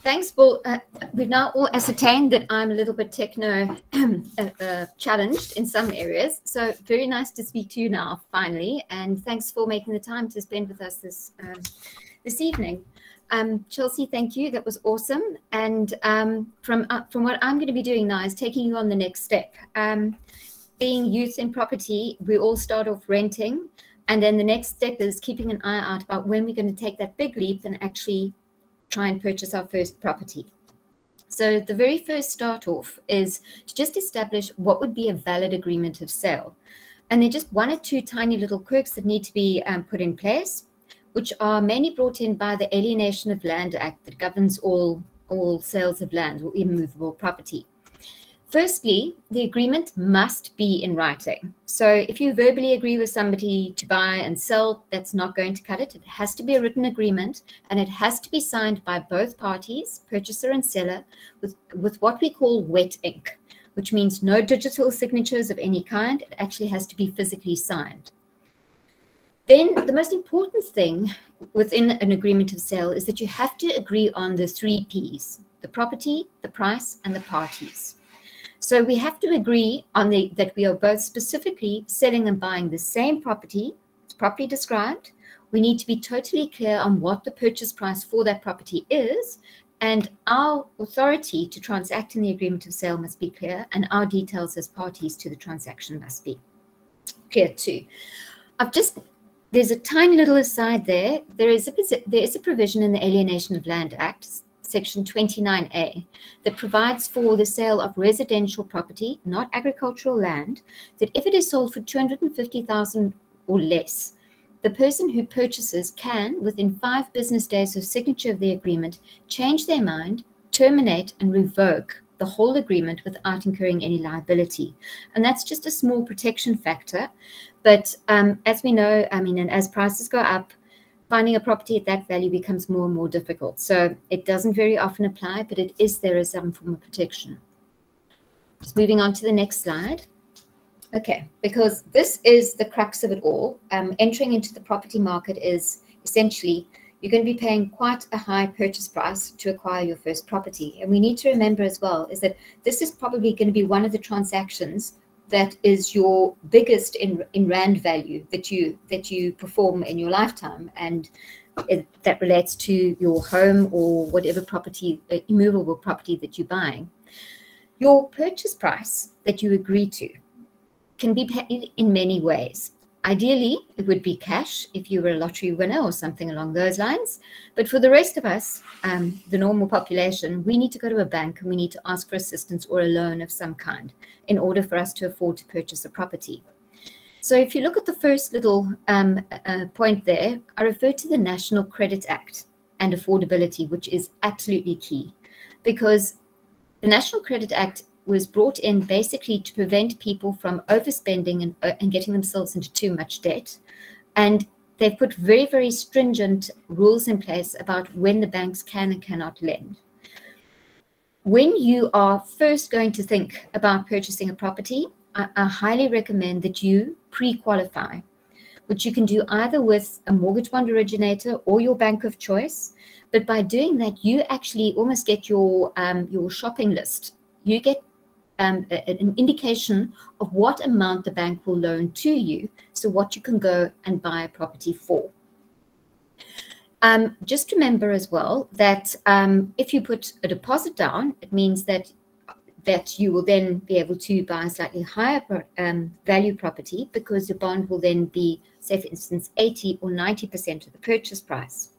Speaker 5: Thanks, Paul. Uh, we've now all ascertained that I'm a little bit techno uh, uh, challenged in some areas. So very nice to speak to you now, finally. And thanks for making the time to spend with us this um, this evening. Um, Chelsea, thank you. That was awesome. And um, from uh, from what I'm going to be doing now is taking you on the next step. Um, being youth in property, we all start off renting. And then the next step is keeping an eye out about when we're going to take that big leap and actually try and purchase our first property. So the very first start off is to just establish what would be a valid agreement of sale. And there are just one or two tiny little quirks that need to be um, put in place, which are mainly brought in by the Alienation of Land Act that governs all, all sales of land or immovable property. Firstly, the agreement must be in writing. So if you verbally agree with somebody to buy and sell, that's not going to cut it. It has to be a written agreement and it has to be signed by both parties, purchaser and seller, with, with what we call wet ink, which means no digital signatures of any kind. It actually has to be physically signed. Then the most important thing within an agreement of sale is that you have to agree on the three Ps, the property, the price, and the parties. So we have to agree on the that we are both specifically selling and buying the same property, it's properly described. We need to be totally clear on what the purchase price for that property is, and our authority to transact in the agreement of sale must be clear, and our details as parties to the transaction must be clear too. I've just there's a tiny little aside there. There is a there is a provision in the Alienation of Land Act Section 29A, that provides for the sale of residential property, not agricultural land, that if it is sold for 250,000 or less, the person who purchases can, within five business days of signature of the agreement, change their mind, terminate, and revoke the whole agreement without incurring any liability. And that's just a small protection factor. But um, as we know, I mean, and as prices go up, finding a property at that value becomes more and more difficult. So it doesn't very often apply, but it is there as some form of protection. Just moving on to the next slide. Okay, because this is the crux of it all. Um, entering into the property market is essentially you're going to be paying quite a high purchase price to acquire your first property. And we need to remember as well is that this is probably going to be one of the transactions that is your biggest in, in rand value that you that you perform in your lifetime and it, that relates to your home or whatever property uh, immovable property that you're buying your purchase price that you agree to can be paid in many ways Ideally, it would be cash if you were a lottery winner or something along those lines. But for the rest of us, um, the normal population, we need to go to a bank and we need to ask for assistance or a loan of some kind in order for us to afford to purchase a property. So if you look at the first little um, uh, point there, I refer to the National Credit Act and affordability, which is absolutely key because the National Credit Act was brought in basically to prevent people from overspending and, uh, and getting themselves into too much debt. And they've put very, very stringent rules in place about when the banks can and cannot lend. When you are first going to think about purchasing a property, I, I highly recommend that you pre qualify, which you can do either with a mortgage bond originator or your bank of choice. But by doing that, you actually almost get your um, your shopping list. You get um, an indication of what amount the bank will loan to you, so what you can go and buy a property for. Um, just remember as well that um, if you put a deposit down, it means that that you will then be able to buy a slightly higher um, value property because the bond will then be, say, for instance, 80 or 90% of the purchase price.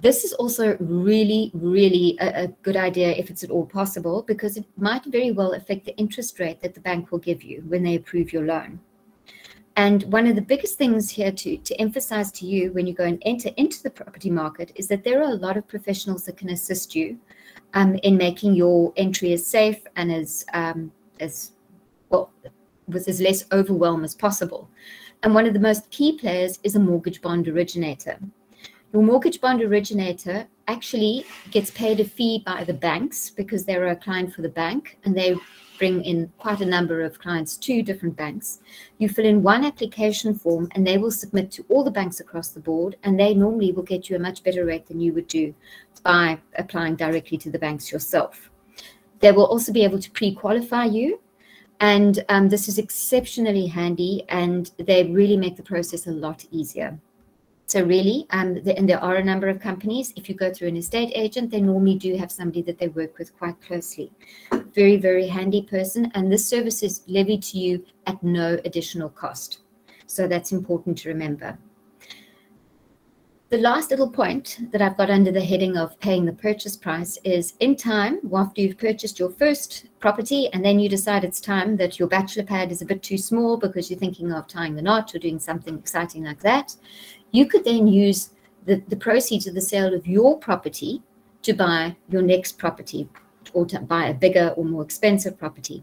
Speaker 5: This is also really, really a, a, good idea if it's at all possible, because it might very well affect the interest rate that the bank will give you when they approve your loan. And one of the biggest things here to, to emphasize to you when you go and enter into the property market is that there are a lot of professionals that can assist you um, in making your entry as safe and as um, as well with as less overwhelm as possible. And one of the most key players is a mortgage bond originator. Your mortgage bond originator actually gets paid a fee by the banks because they're a client for the bank and they bring in quite a number of clients to different banks. You fill in one application form and they will submit to all the banks across the board and they normally will get you a much better rate than you would do by applying directly to the banks yourself. They will also be able to pre-qualify you and um, this is exceptionally handy and they really make the process a lot easier. So really, um, the, and there are a number of companies, if you go through an estate agent, they normally do have somebody that they work with quite closely. Very, very handy person. And this service is levied to you at no additional cost. So that's important to remember. The last little point that I've got under the heading of paying the purchase price is in time, after you've purchased your first property and then you decide it's time that your bachelor pad is a bit too small because you're thinking of tying the knot or doing something exciting like that, you could then use the, the proceeds of the sale of your property to buy your next property or to buy a bigger or more expensive property.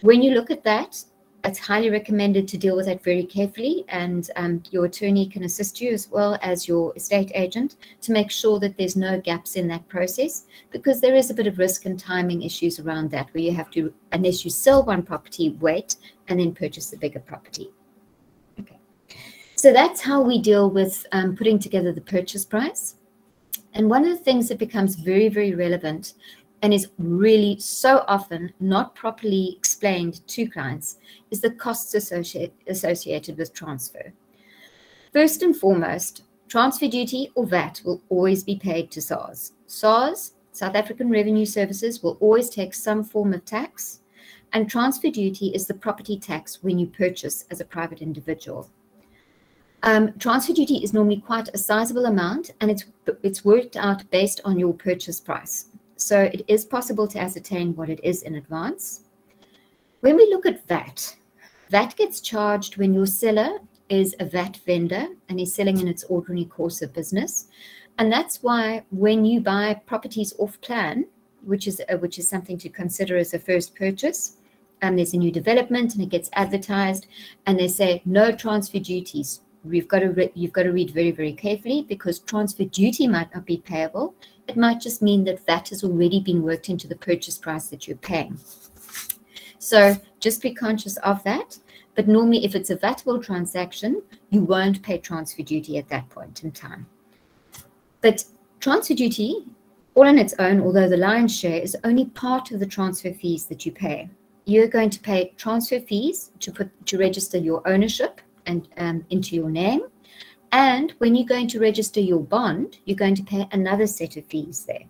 Speaker 5: When you look at that, it's highly recommended to deal with that very carefully and um, your attorney can assist you as well as your estate agent to make sure that there's no gaps in that process because there is a bit of risk and timing issues around that where you have to unless you sell one property wait and then purchase the bigger property so that's how we deal with um, putting together the purchase price and one of the things that becomes very very relevant and is really so often not properly explained to clients is the costs associate, associated with transfer. First and foremost, transfer duty or VAT will always be paid to SARS. SARS, South African Revenue Services, will always take some form of tax, and transfer duty is the property tax when you purchase as a private individual. Um, transfer duty is normally quite a sizable amount, and it's it's worked out based on your purchase price. So it is possible to ascertain what it is in advance. When we look at VAT, VAT gets charged when your seller is a VAT vendor and is selling in its ordinary course of business. And that's why when you buy properties off plan, which is uh, which is something to consider as a first purchase, um, there's a new development and it gets advertised, and they say no transfer duties. You've got to re- you've got to read very very carefully because transfer duty might not be payable it might just mean that that has already been worked into the purchase price that you're paying. So just be conscious of that. But normally, if it's a VATable transaction, you won't pay transfer duty at that point in time. But transfer duty, all on its own, although the lion's share, is only part of the transfer fees that you pay. You're going to pay transfer fees to put to register your ownership and um, into your name. And when you're going to register your bond, you're going to pay another set of fees there.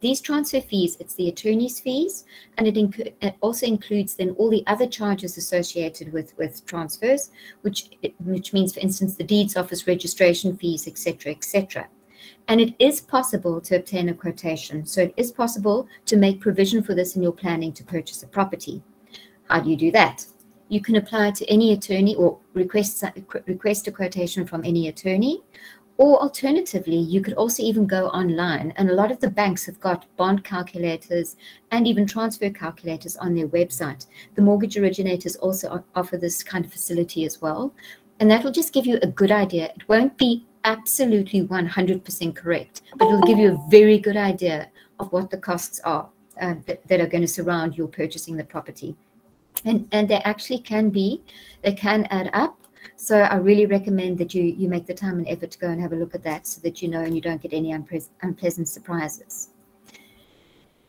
Speaker 5: These transfer fees, it's the attorney's fees, and it, inc- it also includes then all the other charges associated with, with transfers, which, which means, for instance, the deeds office registration fees, etc., etc. And it is possible to obtain a quotation. So it is possible to make provision for this in your planning to purchase a property. How do you do that? You can apply to any attorney or request, request a quotation from any attorney. Or alternatively, you could also even go online, and a lot of the banks have got bond calculators and even transfer calculators on their website. The mortgage originators also offer this kind of facility as well. And that will just give you a good idea. It won't be absolutely 100% correct, but it'll give you a very good idea of what the costs are uh, that, that are going to surround your purchasing the property and and they actually can be they can add up. So i really recommend that you you make the time and effort to go and have a look at that so that you know and you don't get any unpre- unpleasant surprises.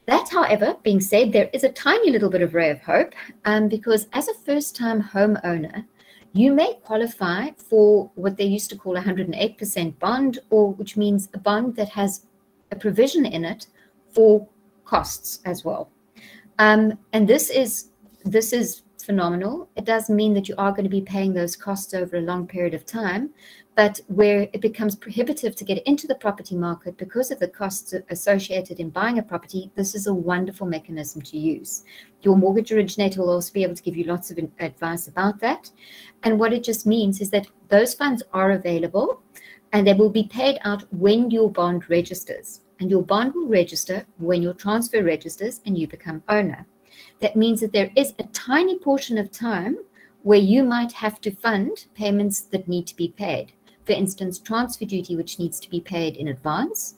Speaker 5: That however being said there is a tiny little bit of ray of hope um, because as a first time homeowner you may qualify for what they used to call a 108% bond or which means a bond that has a provision in it for costs as well. Um, and this is this is phenomenal. It does mean that you are going to be paying those costs over a long period of time. But where it becomes prohibitive to get into the property market because of the costs associated in buying a property, this is a wonderful mechanism to use. Your mortgage originator will also be able to give you lots of advice about that. And what it just means is that those funds are available and they will be paid out when your bond registers. And your bond will register when your transfer registers and you become owner. That means that there is a tiny portion of time where you might have to fund payments that need to be paid for instance, transfer duty, which needs to be paid in advance.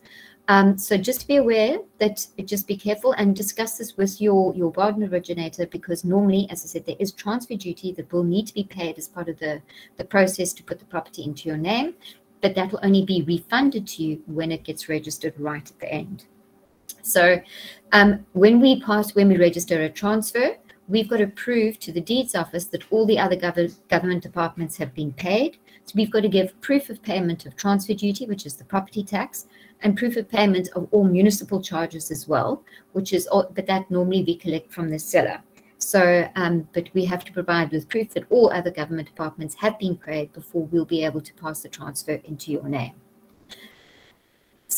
Speaker 5: Um, so just be aware that just be careful and discuss this with your, your bond originator because normally, as I said, there is transfer duty that will need to be paid as part of the, the process to put the property into your name, but that will only be refunded to you when it gets registered right at the end. So um, when we pass, when we register a transfer, we've got to prove to the deeds office that all the other gov government departments have been paid so we've got to give proof of payment of transfer duty, which is the property tax, and proof of payment of all municipal charges as well, which is, all, but that normally we collect from the seller. So, um, but we have to provide with proof that all other government departments have been paid before we'll be able to pass the transfer into your name.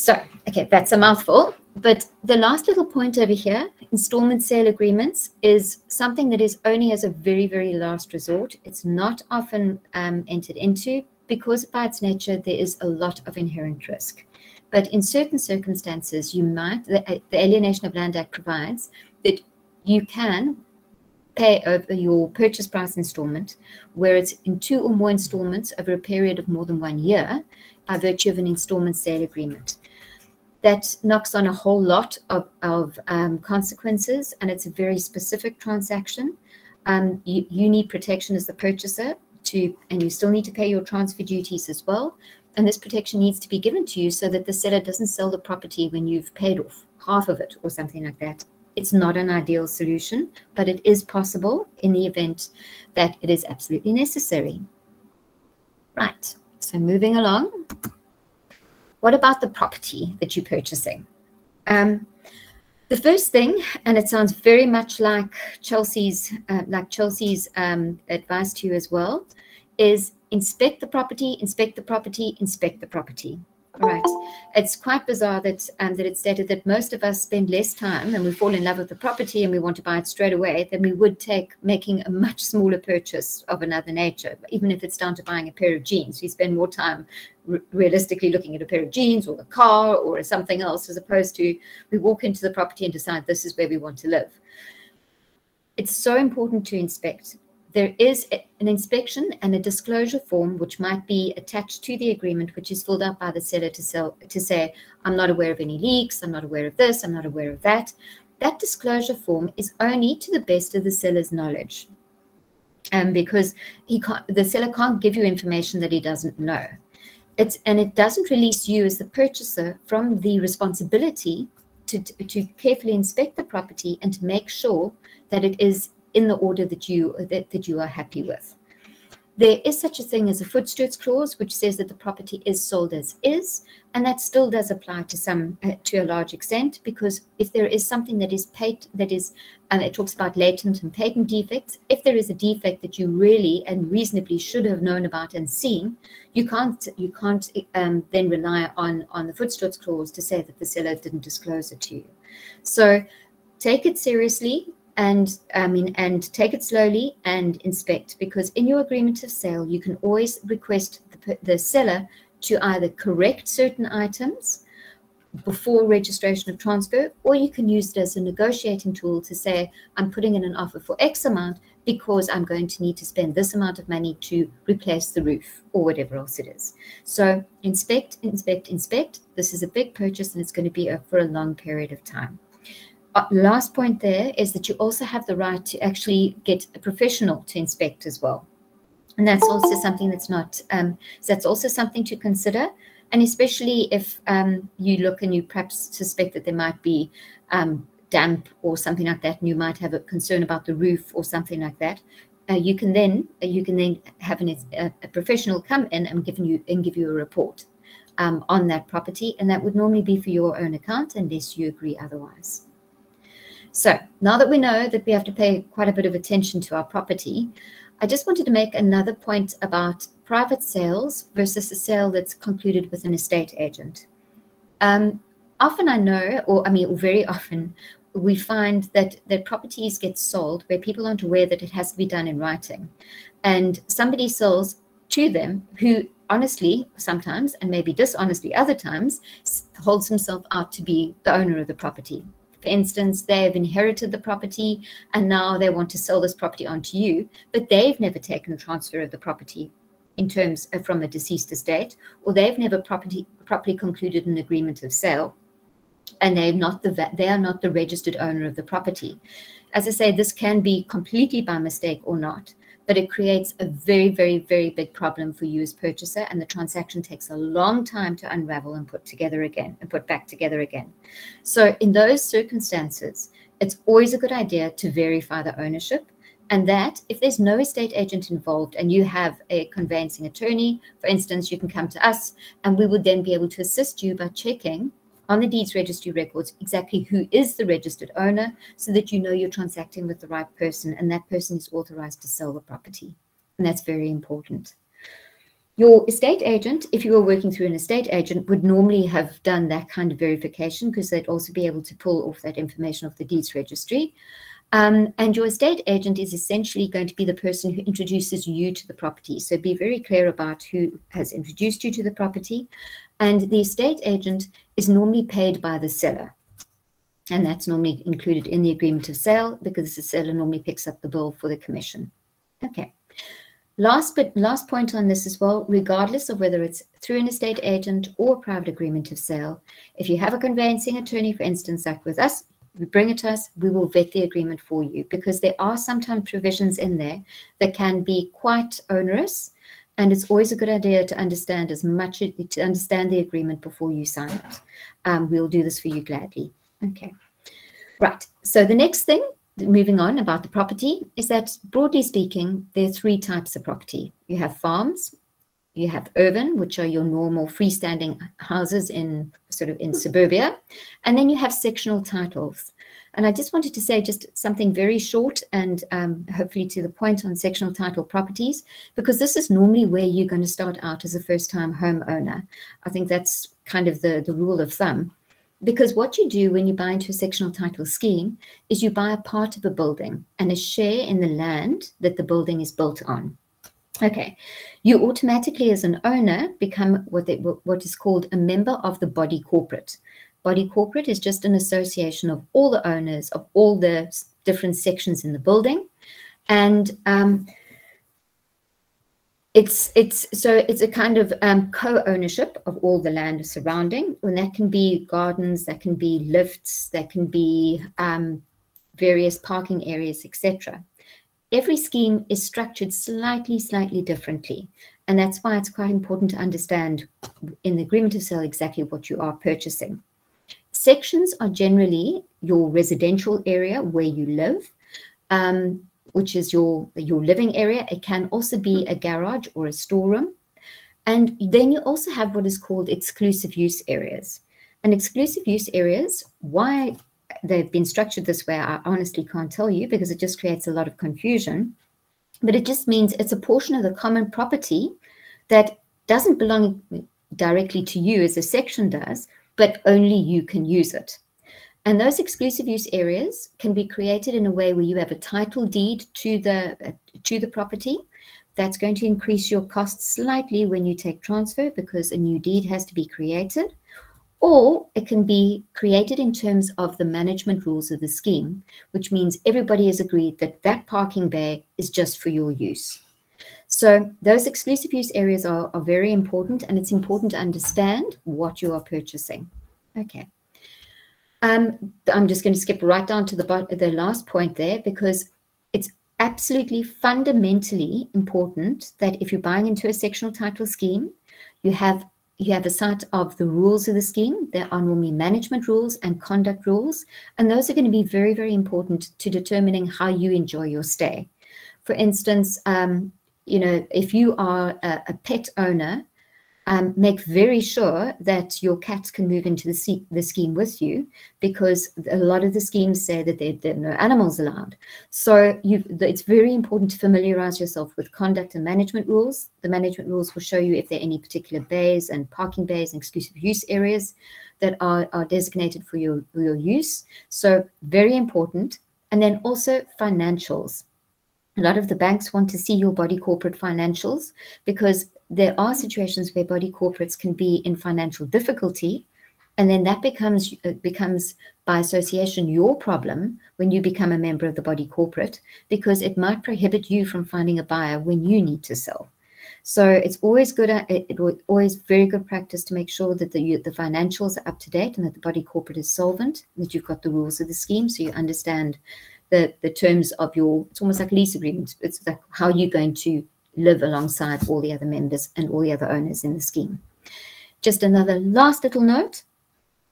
Speaker 5: So, okay, that's a mouthful. But the last little point over here, installment sale agreements, is something that is only as a very, very last resort. It's not often um, entered into because by its nature, there is a lot of inherent risk. But in certain circumstances, you might, the, uh, the Alienation of Land Act provides that you can pay over your purchase price installment, where it's in two or more installments over a period of more than one year by virtue of an installment sale agreement that knocks on a whole lot of, of um, consequences and it's a very specific transaction. Um, you, you need protection as the purchaser to, and you still need to pay your transfer duties as well. And this protection needs to be given to you so that the seller doesn't sell the property when you've paid off half of it or something like that. It's not an ideal solution, but it is possible in the event that it is absolutely necessary. Right, so moving along. What about the property that you're purchasing? Um, the first thing, and it sounds very much like Chelsea's, uh, like Chelsea's um, advice to you as well, is inspect the property, inspect the property, inspect the property. Right. It's quite bizarre that um, that it's stated that most of us spend less time and we fall in love with the property and we want to buy it straight away than we would take making a much smaller purchase of another nature. Even if it's down to buying a pair of jeans, we spend more time realistically looking at a pair of jeans or a car or something else as opposed to we walk into the property and decide this is where we want to live. It's so important to inspect there is an inspection and a disclosure form which might be attached to the agreement, which is filled out by the seller to sell to say, I'm not aware of any leaks, I'm not aware of this, I'm not aware of that. That disclosure form is only to the best of the seller's knowledge. Um, because he can't, the seller can't give you information that he doesn't know. It's, and it doesn't release you as the purchaser from the responsibility to, to carefully inspect the property and to make sure that it is in the order that you that, that you are happy with. There is such a thing as a voetstoots clause, which says that the property is sold as is, and that still does apply to some uh, to a large extent because if there is something that is paid that is and it talks about latent and patent defects. If there is a defect that you really and reasonably should have known about and seen, you can't you can't um, then rely on on the voetstoots clause to say that the seller didn't disclose it to you. So take it seriously and I mean, and take it slowly and inspect because in your agreement of sale, you can always request the, the seller to either correct certain items before registration of transfer, or you can use it as a negotiating tool to say, I'm putting in an offer for X amount because I'm going to need to spend this amount of money to replace the roof or whatever else it is. So inspect, inspect, inspect. This is a big purchase and it's going to be for a long period of time uh, last point there is that you also have the right to actually get a professional to inspect as well. And that's also something that's not, um, that's also something to consider. And especially if um, you look and you perhaps suspect that there might be um, damp or something like that, and you might have a concern about the roof or something like that, uh, you can then uh, you can then have an, a, a, professional come in and give you and give you a report um, on that property, and that would normally be for your own account unless you agree otherwise. So now that we know that we have to pay quite a bit of attention to our property, I just wanted to make another point about private sales versus a sale that's concluded with an estate agent. Um, often I know, or I mean, very often, we find that that properties get sold where people aren't aware that it has to be done in writing, and somebody sells to them who honestly sometimes and maybe dishonestly other times holds himself out to be the owner of the property for instance, they've inherited the property and now they want to sell this property onto you, but they've never taken a transfer of the property in terms of from a deceased estate, or they've never property, properly concluded an agreement of sale, and they're not the they are not the registered owner of the property. As I say, this can be completely by mistake or not but it creates a very, very, very big problem for you as purchaser. And the transaction takes a long time to unravel and put together again and put back together again. So in those circumstances, it's always a good idea to verify the ownership. And that if there's no estate agent involved and you have a conveyancing attorney, for instance, you can come to us and we would then be able to assist you by checking on the deeds registry records exactly who is the registered owner so that you know you're transacting with the right person and that person is authorized to sell the property. And that's very important. Your estate agent, if you were working through an estate agent, would normally have done that kind of verification because they'd also be able to pull off that information off the deeds registry. Um, and your estate agent is essentially going to be the person who introduces you to the property. So be very clear about who has introduced you to the property and the estate agent is normally paid by the seller. And that's normally included in the agreement of sale because the seller normally picks up the bill for the commission. Okay. Last but last point on this as well, regardless of whether it's through an estate agent or private agreement of sale, if you have a conveyancing attorney, for instance, like with us, we bring it to us, we will vet the agreement for you because there are sometimes provisions in there that can be quite onerous and it's always a good idea to understand as much to understand the agreement before you sign it. Um, we'll do this for you gladly. Okay, right. So the next thing, moving on about the property, is that broadly speaking, there are three types of property. You have farms, you have urban, which are your normal freestanding houses in sort of in suburbia, and then you have sectional titles. And I just wanted to say just something very short and um, hopefully to the point on sectional title properties, because this is normally where you're going to start out as a first time homeowner. I think that's kind of the, the rule of thumb. Because what you do when you buy into a sectional title scheme is you buy a part of a building and a share in the land that the building is built on. Okay, you automatically, as an owner, become what they, what is called a member of the body corporate. Body corporate is just an association of all the owners of all the different sections in the building, and um, it's it's so it's a kind of um, co-ownership of all the land surrounding, and that can be gardens, that can be lifts, that can be um, various parking areas, etc. Every scheme is structured slightly, slightly differently. And that's why it's quite important to understand in the agreement of sale exactly what you are purchasing. Sections are generally your residential area where you live, um, which is your, your living area. It can also be a garage or a storeroom. And then you also have what is called exclusive use areas. And exclusive use areas, why they've been structured this way, I honestly can't tell you because it just creates a lot of confusion. But it just means it's a portion of the common property that doesn't belong directly to you as a section does, but only you can use it. And those exclusive use areas can be created in a way where you have a title deed to the uh, to the property. That's going to increase your costs slightly when you take transfer because a new deed has to be created. Or it can be created in terms of the management rules of the scheme, which means everybody has agreed that that parking bay is just for your use. So those exclusive use areas are, are very important and it's important to understand what you are purchasing. Okay. Um, I'm just going to skip right down to the, the last point there because it's absolutely fundamentally important that if you're buying into a sectional title scheme, you have you have a set of the rules of the scheme. There are normally management rules and conduct rules, and those are going to be very, very important to determining how you enjoy your stay. For instance, um, you know, if you are a, a pet owner, um, make very sure that your cats can move into the, the scheme with you because a lot of the schemes say that there, are no animals allowed. So it's very important to familiarize yourself with conduct and management rules. The management rules will show you if there are any particular bays and parking bays and exclusive use areas that are, are designated for your, for your use. So very important. And then also financials. A lot of the banks want to see your body corporate financials because there are situations where body corporates can be in financial difficulty and then that becomes uh, becomes by association your problem when you become a member of the body corporate because it might prohibit you from finding a buyer when you need to sell. So it's always good uh, it, it always very good practice to make sure that the the financials are up to date and that the body corporate is solvent that you've got the rules of the scheme so you understand the the terms of your it's almost like a lease agreement it's like how you're going to live alongside all the other members and all the other owners in the scheme. Just another last little note.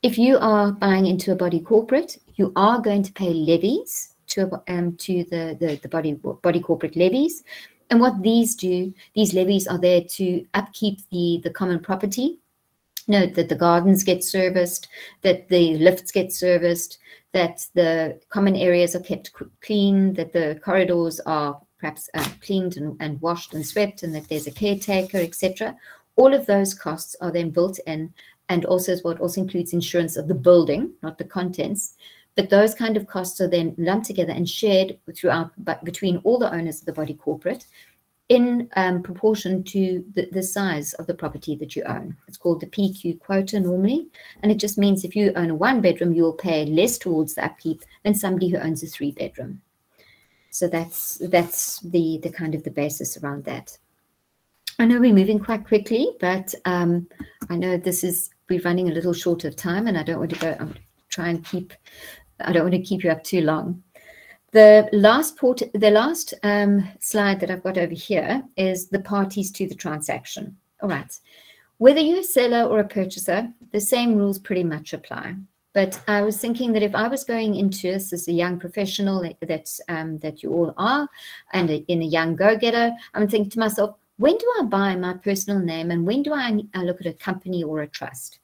Speaker 5: If you are buying into a body corporate you are going to pay levies to um, to the, the the body body corporate levies. And what these do these levies are there to upkeep the the common property. Note that the gardens get serviced that the lifts get serviced that the common areas are kept clean, that the corridors are perhaps uh, cleaned and, and washed and swept, and that there's a caretaker, etc. All of those costs are then built in, and also as what also includes insurance of the building, not the contents. But those kind of costs are then lumped together and shared throughout, but between all the owners of the body corporate, in um, proportion to the, the, size of the property that you own. It's called the PQ quota normally, and it just means if you own a one bedroom, you will pay less towards the upkeep than somebody who owns a three bedroom. So that's that's the the kind of the basis around that. I know we're moving quite quickly, but um, I know this is we're running a little short of time, and I don't want to go. I'm try and keep. I don't want to keep you up too long. The last port, the last um, slide that I've got over here is the parties to the transaction. All right. Whether you're a seller or a purchaser, the same rules pretty much apply. But I was thinking that if I was going into this as a young professional that um, that you all are, and a, in a young go-getter, I'm thinking to myself, when do I buy my personal name, and when do I, I look at a company or a trust?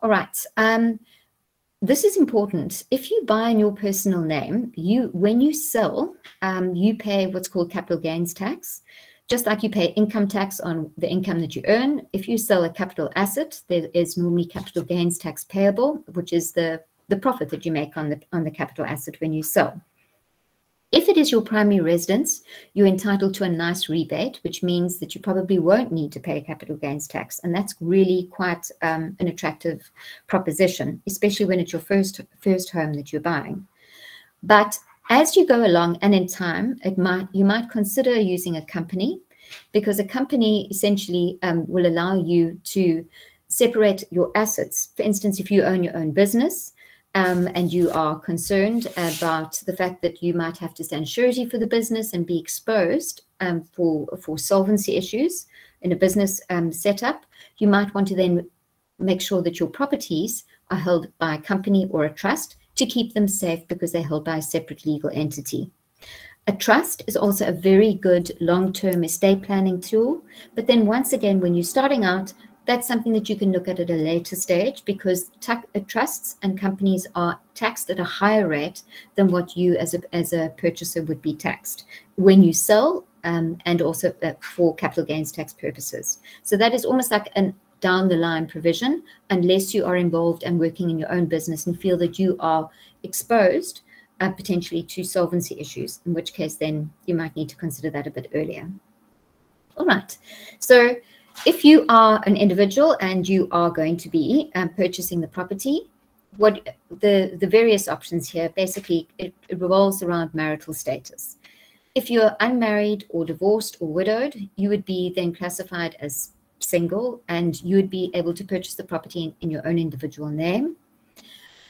Speaker 5: All right. Um, this is important. If you buy in your personal name, you when you sell, um, you pay what's called capital gains tax, just like you pay income tax on the income that you earn. If you sell a capital asset, there is normally capital gains tax payable, which is the the profit that you make on the on the capital asset when you sell. If it is your primary residence, you're entitled to a nice rebate, which means that you probably won't need to pay capital gains tax. And that's really quite um, an attractive proposition, especially when it's your first, first home that you're buying. But as you go along and in time, it might you might consider using a company because a company essentially um, will allow you to separate your assets. For instance, if you own your own business, um, and you are concerned about the fact that you might have to stand surety for the business and be exposed um, for, for solvency issues in a business um, setup, you might want to then make sure that your properties are held by a company or a trust to keep them safe because they're held by a separate legal entity. A trust is also a very good long-term estate planning tool. But then once again, when you're starting out, that's something that you can look at at a later stage because uh, trusts and companies are taxed at a higher rate than what you as a, as a purchaser would be taxed when you sell um, and also uh, for capital gains tax purposes. So that is almost like an down the line provision unless you are involved and working in your own business and feel that you are exposed uh, potentially to solvency issues, in which case then you might need to consider that a bit earlier. All right. So if you are an individual and you are going to be um, purchasing the property, what the, the various options here, basically it, it revolves around marital status. If you're unmarried or divorced or widowed, you would be then classified as single and you would be able to purchase the property in, in your own individual name.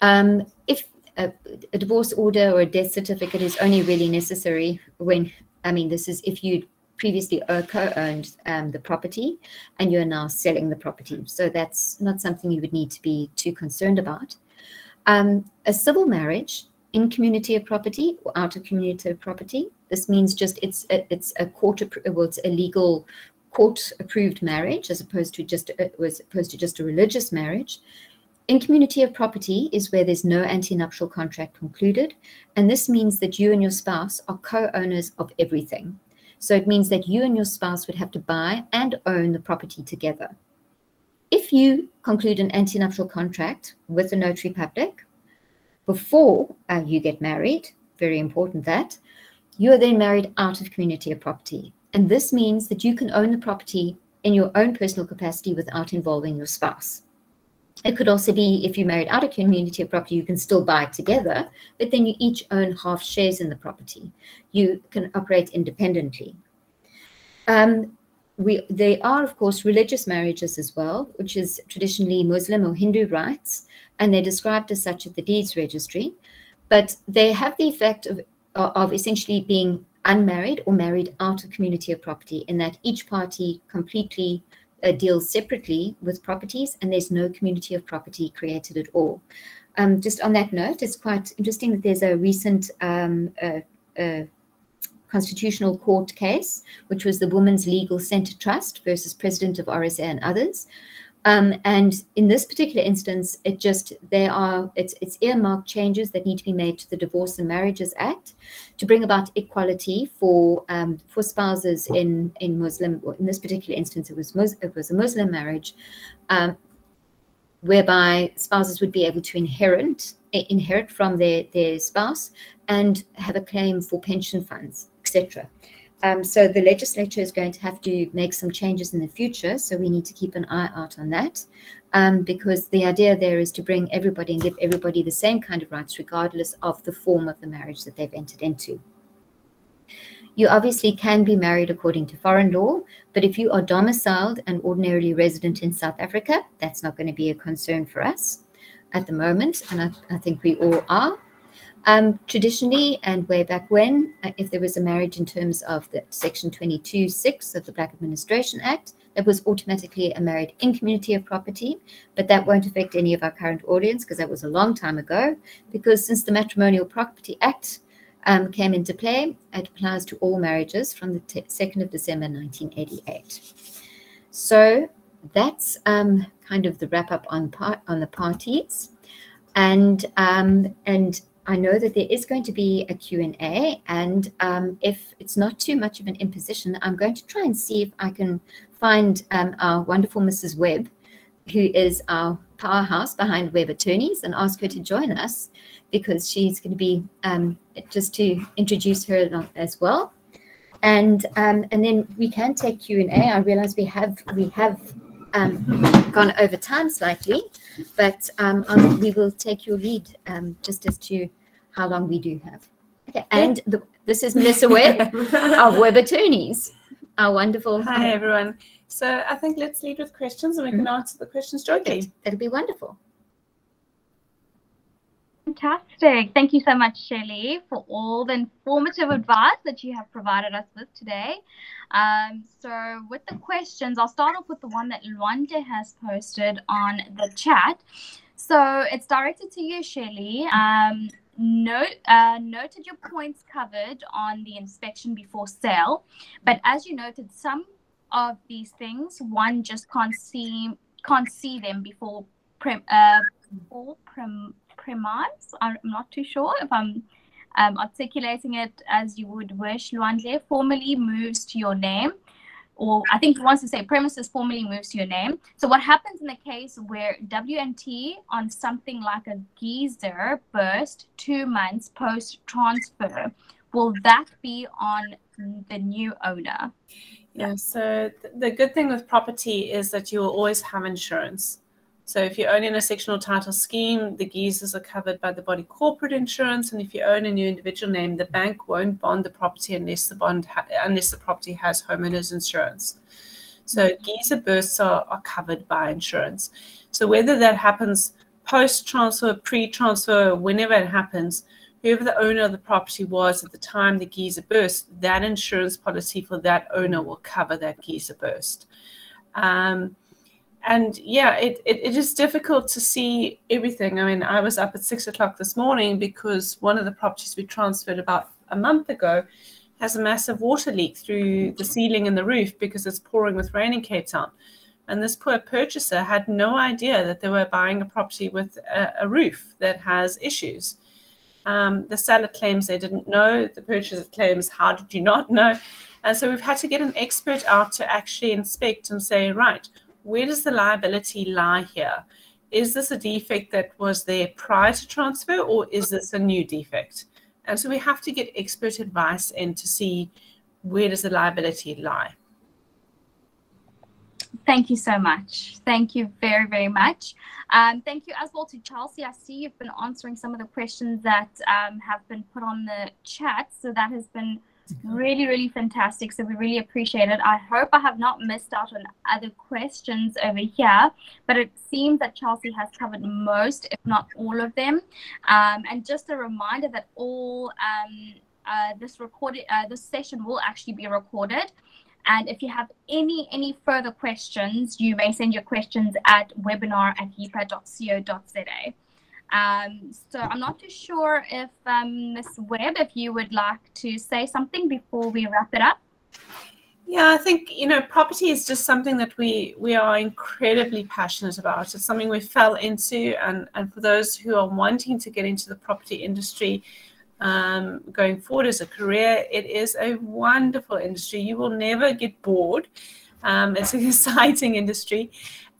Speaker 5: Um, if a, a, divorce order or a death certificate is only really necessary when, I mean, this is if you previously co-owned um, the property and you're now selling the property. So that's not something you would need to be too concerned about. Um, a civil marriage in community of property or out of community of property. This means just it's a, it's a court well, it's a legal court approved marriage as opposed to just uh, was opposed to just a religious marriage. In community of property is where there's no antenuptial contract concluded, and this means that you and your spouse are co-owners of everything. So it means that you and your spouse would have to buy and own the property together. If you conclude an antenuptial contract with a notary public before uh, you get married, very important that, you are then married out of community of property. And this means that you can own the property in your own personal capacity without involving your spouse. It could also be if you married out of community of property, you can still buy together, but then you each own half shares in the property. You can operate independently. Um, we, there are, of course, religious marriages as well, which is traditionally Muslim or Hindu rites, and they're described as such at the deeds registry. But they have the effect of, of essentially being unmarried or married out of community of property, in that each party completely uh, deals separately with properties and there's no community of property created at all. Um, just on that note, it's quite interesting that there's a recent um, uh, uh, constitutional court case, which was the Women's Legal Center Trust versus President of RSA and others. Um, and in this particular instance, it just there are it's it's earmarked changes that need to be made to the Divorce and Marriages Act to bring about equality for um, for spouses in in Muslim. In this particular instance, it was it was a Muslim marriage, um, whereby spouses would be able to inherit inherit from their their spouse and have a claim for pension funds, etc. Um, so the legislature is going to have to make some changes in the future. So we need to keep an eye out on that um, because the idea there is to bring everybody and give everybody the same kind of rights, regardless of the form of the marriage that they've entered into. You obviously can be married according to foreign law, but if you are domiciled and ordinarily resident in South Africa, that's not going to be a concern for us at the moment. And I, I think we all are. Um, traditionally, and way back when, uh, if there was a marriage in terms of the Section 22.6 of the Black Administration Act, that was automatically a married in community of property. But that won't affect any of our current audience because that was a long time ago. Because since the Matrimonial Property Act um, came into play, it applies to all marriages from the 2nd of December 1988. So that's um, kind of the wrap up on part on the parties, and um, and I know that there is going to be a Q&A and um, if it's not too much of an imposition, I'm going to try and see if I can find um, our wonderful Mrs. Webb, who is our powerhouse behind Webb Attorneys, and ask her to join us because she's going to be um, just to introduce her as well. And um, and then we can take Q and A. I realize we have we have um, gone over time slightly, but um, we will take your lead um, just as to how long we do have. Okay, and the, this is Melissa Webb of Webb Attorneys, our wonderful.
Speaker 4: Hi, everyone. So I think let's lead with questions and we can mm-hmm. answer the questions jointly.
Speaker 5: That'll be wonderful.
Speaker 2: Fantastic. Thank you so much, Shelley, for all the informative advice that you have provided us with today. Um, so, with the questions, I'll start off with the one that Luande has posted on the chat. So, it's directed to you, Shelley. Um, note, uh, noted your points covered on the inspection before sale, but as you noted, some of these things one just can't see can't see them before prim, uh, before prim, I'm not too sure if I'm um, articulating it as you would wish. Luandle formally moves to your name or I think he wants to say premises formally moves to your name. So what happens in the case where WNT on something like a geyser burst two months post transfer, will that be on the new owner?
Speaker 4: Yeah, so th- the good thing with property is that you will always have insurance. So if you own in a sectional title scheme, the geysers are covered by the body corporate insurance, and if you own in your individual name, the bank won't bond the property unless the bond unless the property has homeowners insurance. So geyser bursts are, are covered by insurance. So whether that happens post transfer, pre transfer, whenever it happens, whoever the owner of the property was at the time the geyser burst, that insurance policy for that owner will cover that geyser burst. Um, and yeah, it, it, it is difficult to see everything. I mean, I was up at six o'clock this morning because one of the properties we transferred about a month ago has a massive water leak through the ceiling and the roof because it's pouring with rain in Cape Town. And this poor purchaser had no idea that they were buying a property with a, a roof that has issues. Um, the seller claims they didn't know. The purchaser claims, How did you not know? And so we've had to get an expert out to actually inspect and say, Right, where does the liability lie here? Is this a defect that was there prior to transfer, or is this a new defect? And so we have to get expert advice in to see where does the liability lie.
Speaker 2: Thank you so much. Thank you very, very much. Um, thank you as well to Chelsea. I see you've been answering some of the questions that um, have been put on the chat. So that has been really, really fantastic. So we really appreciate it. I hope I have not missed out on other questions over here, but it seems that Chelsea has covered most, if not all of them. Um, and just a reminder that all um, uh, this recorded, uh, this session will actually be recorded. And if you have any any further questions, you may send your questions at webinar at yipa.co.za. Um, so I'm not too sure if um, Ms. Webb, if you would like to say something before we wrap it up.
Speaker 4: Yeah, I think you know property is just something that we we are incredibly passionate about. It's something we fell into, and and for those who are wanting to get into the property industry, um, going forward as a career. It is a wonderful industry. You will never get bored. Um, it's an exciting industry,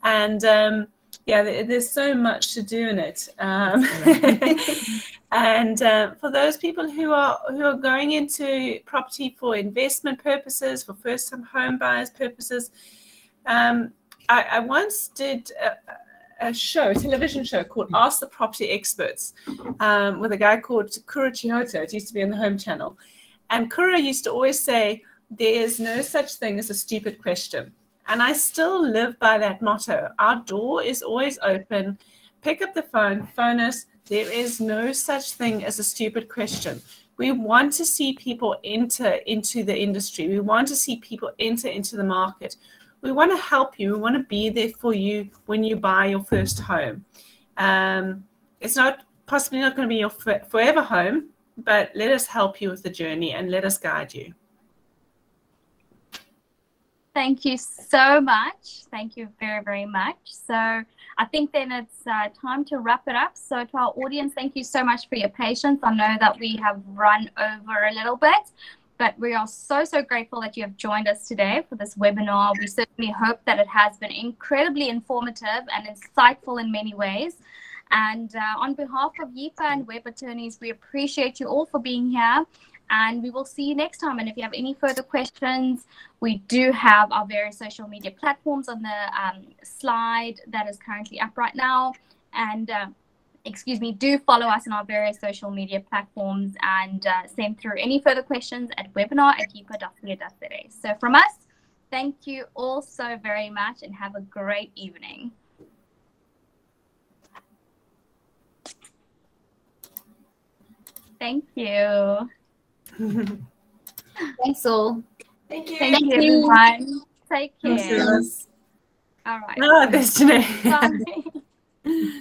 Speaker 4: and um, yeah, there's so much to do in it. Um, and uh, for those people who are who are going into property for investment purposes, for first-time home buyers purposes, um, I, I, once did. A, a show, a television show called Ask the Property Experts um, with a guy called Kura Chihota. It used to be on the Home Channel. And Kura used to always say, There is no such thing as a stupid question. And I still live by that motto. Our door is always open. Pick up the phone, phone us. There is no such thing as a stupid question. We want to see people enter into the industry. We want to see people enter into the market we want to help you. We want to be there for you when you buy your first home. Um, it's not possibly not going to be your forever home, but let us help you with the journey and let us guide you.
Speaker 2: Thank you so much. Thank you very, very much. So I think then it's uh, time to wrap it up. So to our audience, thank you so much for your patience. I know that we have run over a little bit, but we are so, so grateful that you have joined us today for this webinar. We certainly hope that it has been incredibly informative and insightful in many ways. And uh, on behalf of YIPA and Webb Attorneys, we appreciate you all for being here. And we will see you next time. And if you have any further questions, we do have our various social media platforms on the um, slide that is currently up right now. And uh, excuse me, do follow us on our various social media platforms and uh, send through any further questions at webinar at yipa.co.za. So from us, thank you all so very much and have a great evening. Thank you.
Speaker 5: Thanks all.
Speaker 2: Thank you. Thank, you, everyone. Take care. All right.
Speaker 4: Oh, Destiny. Bye.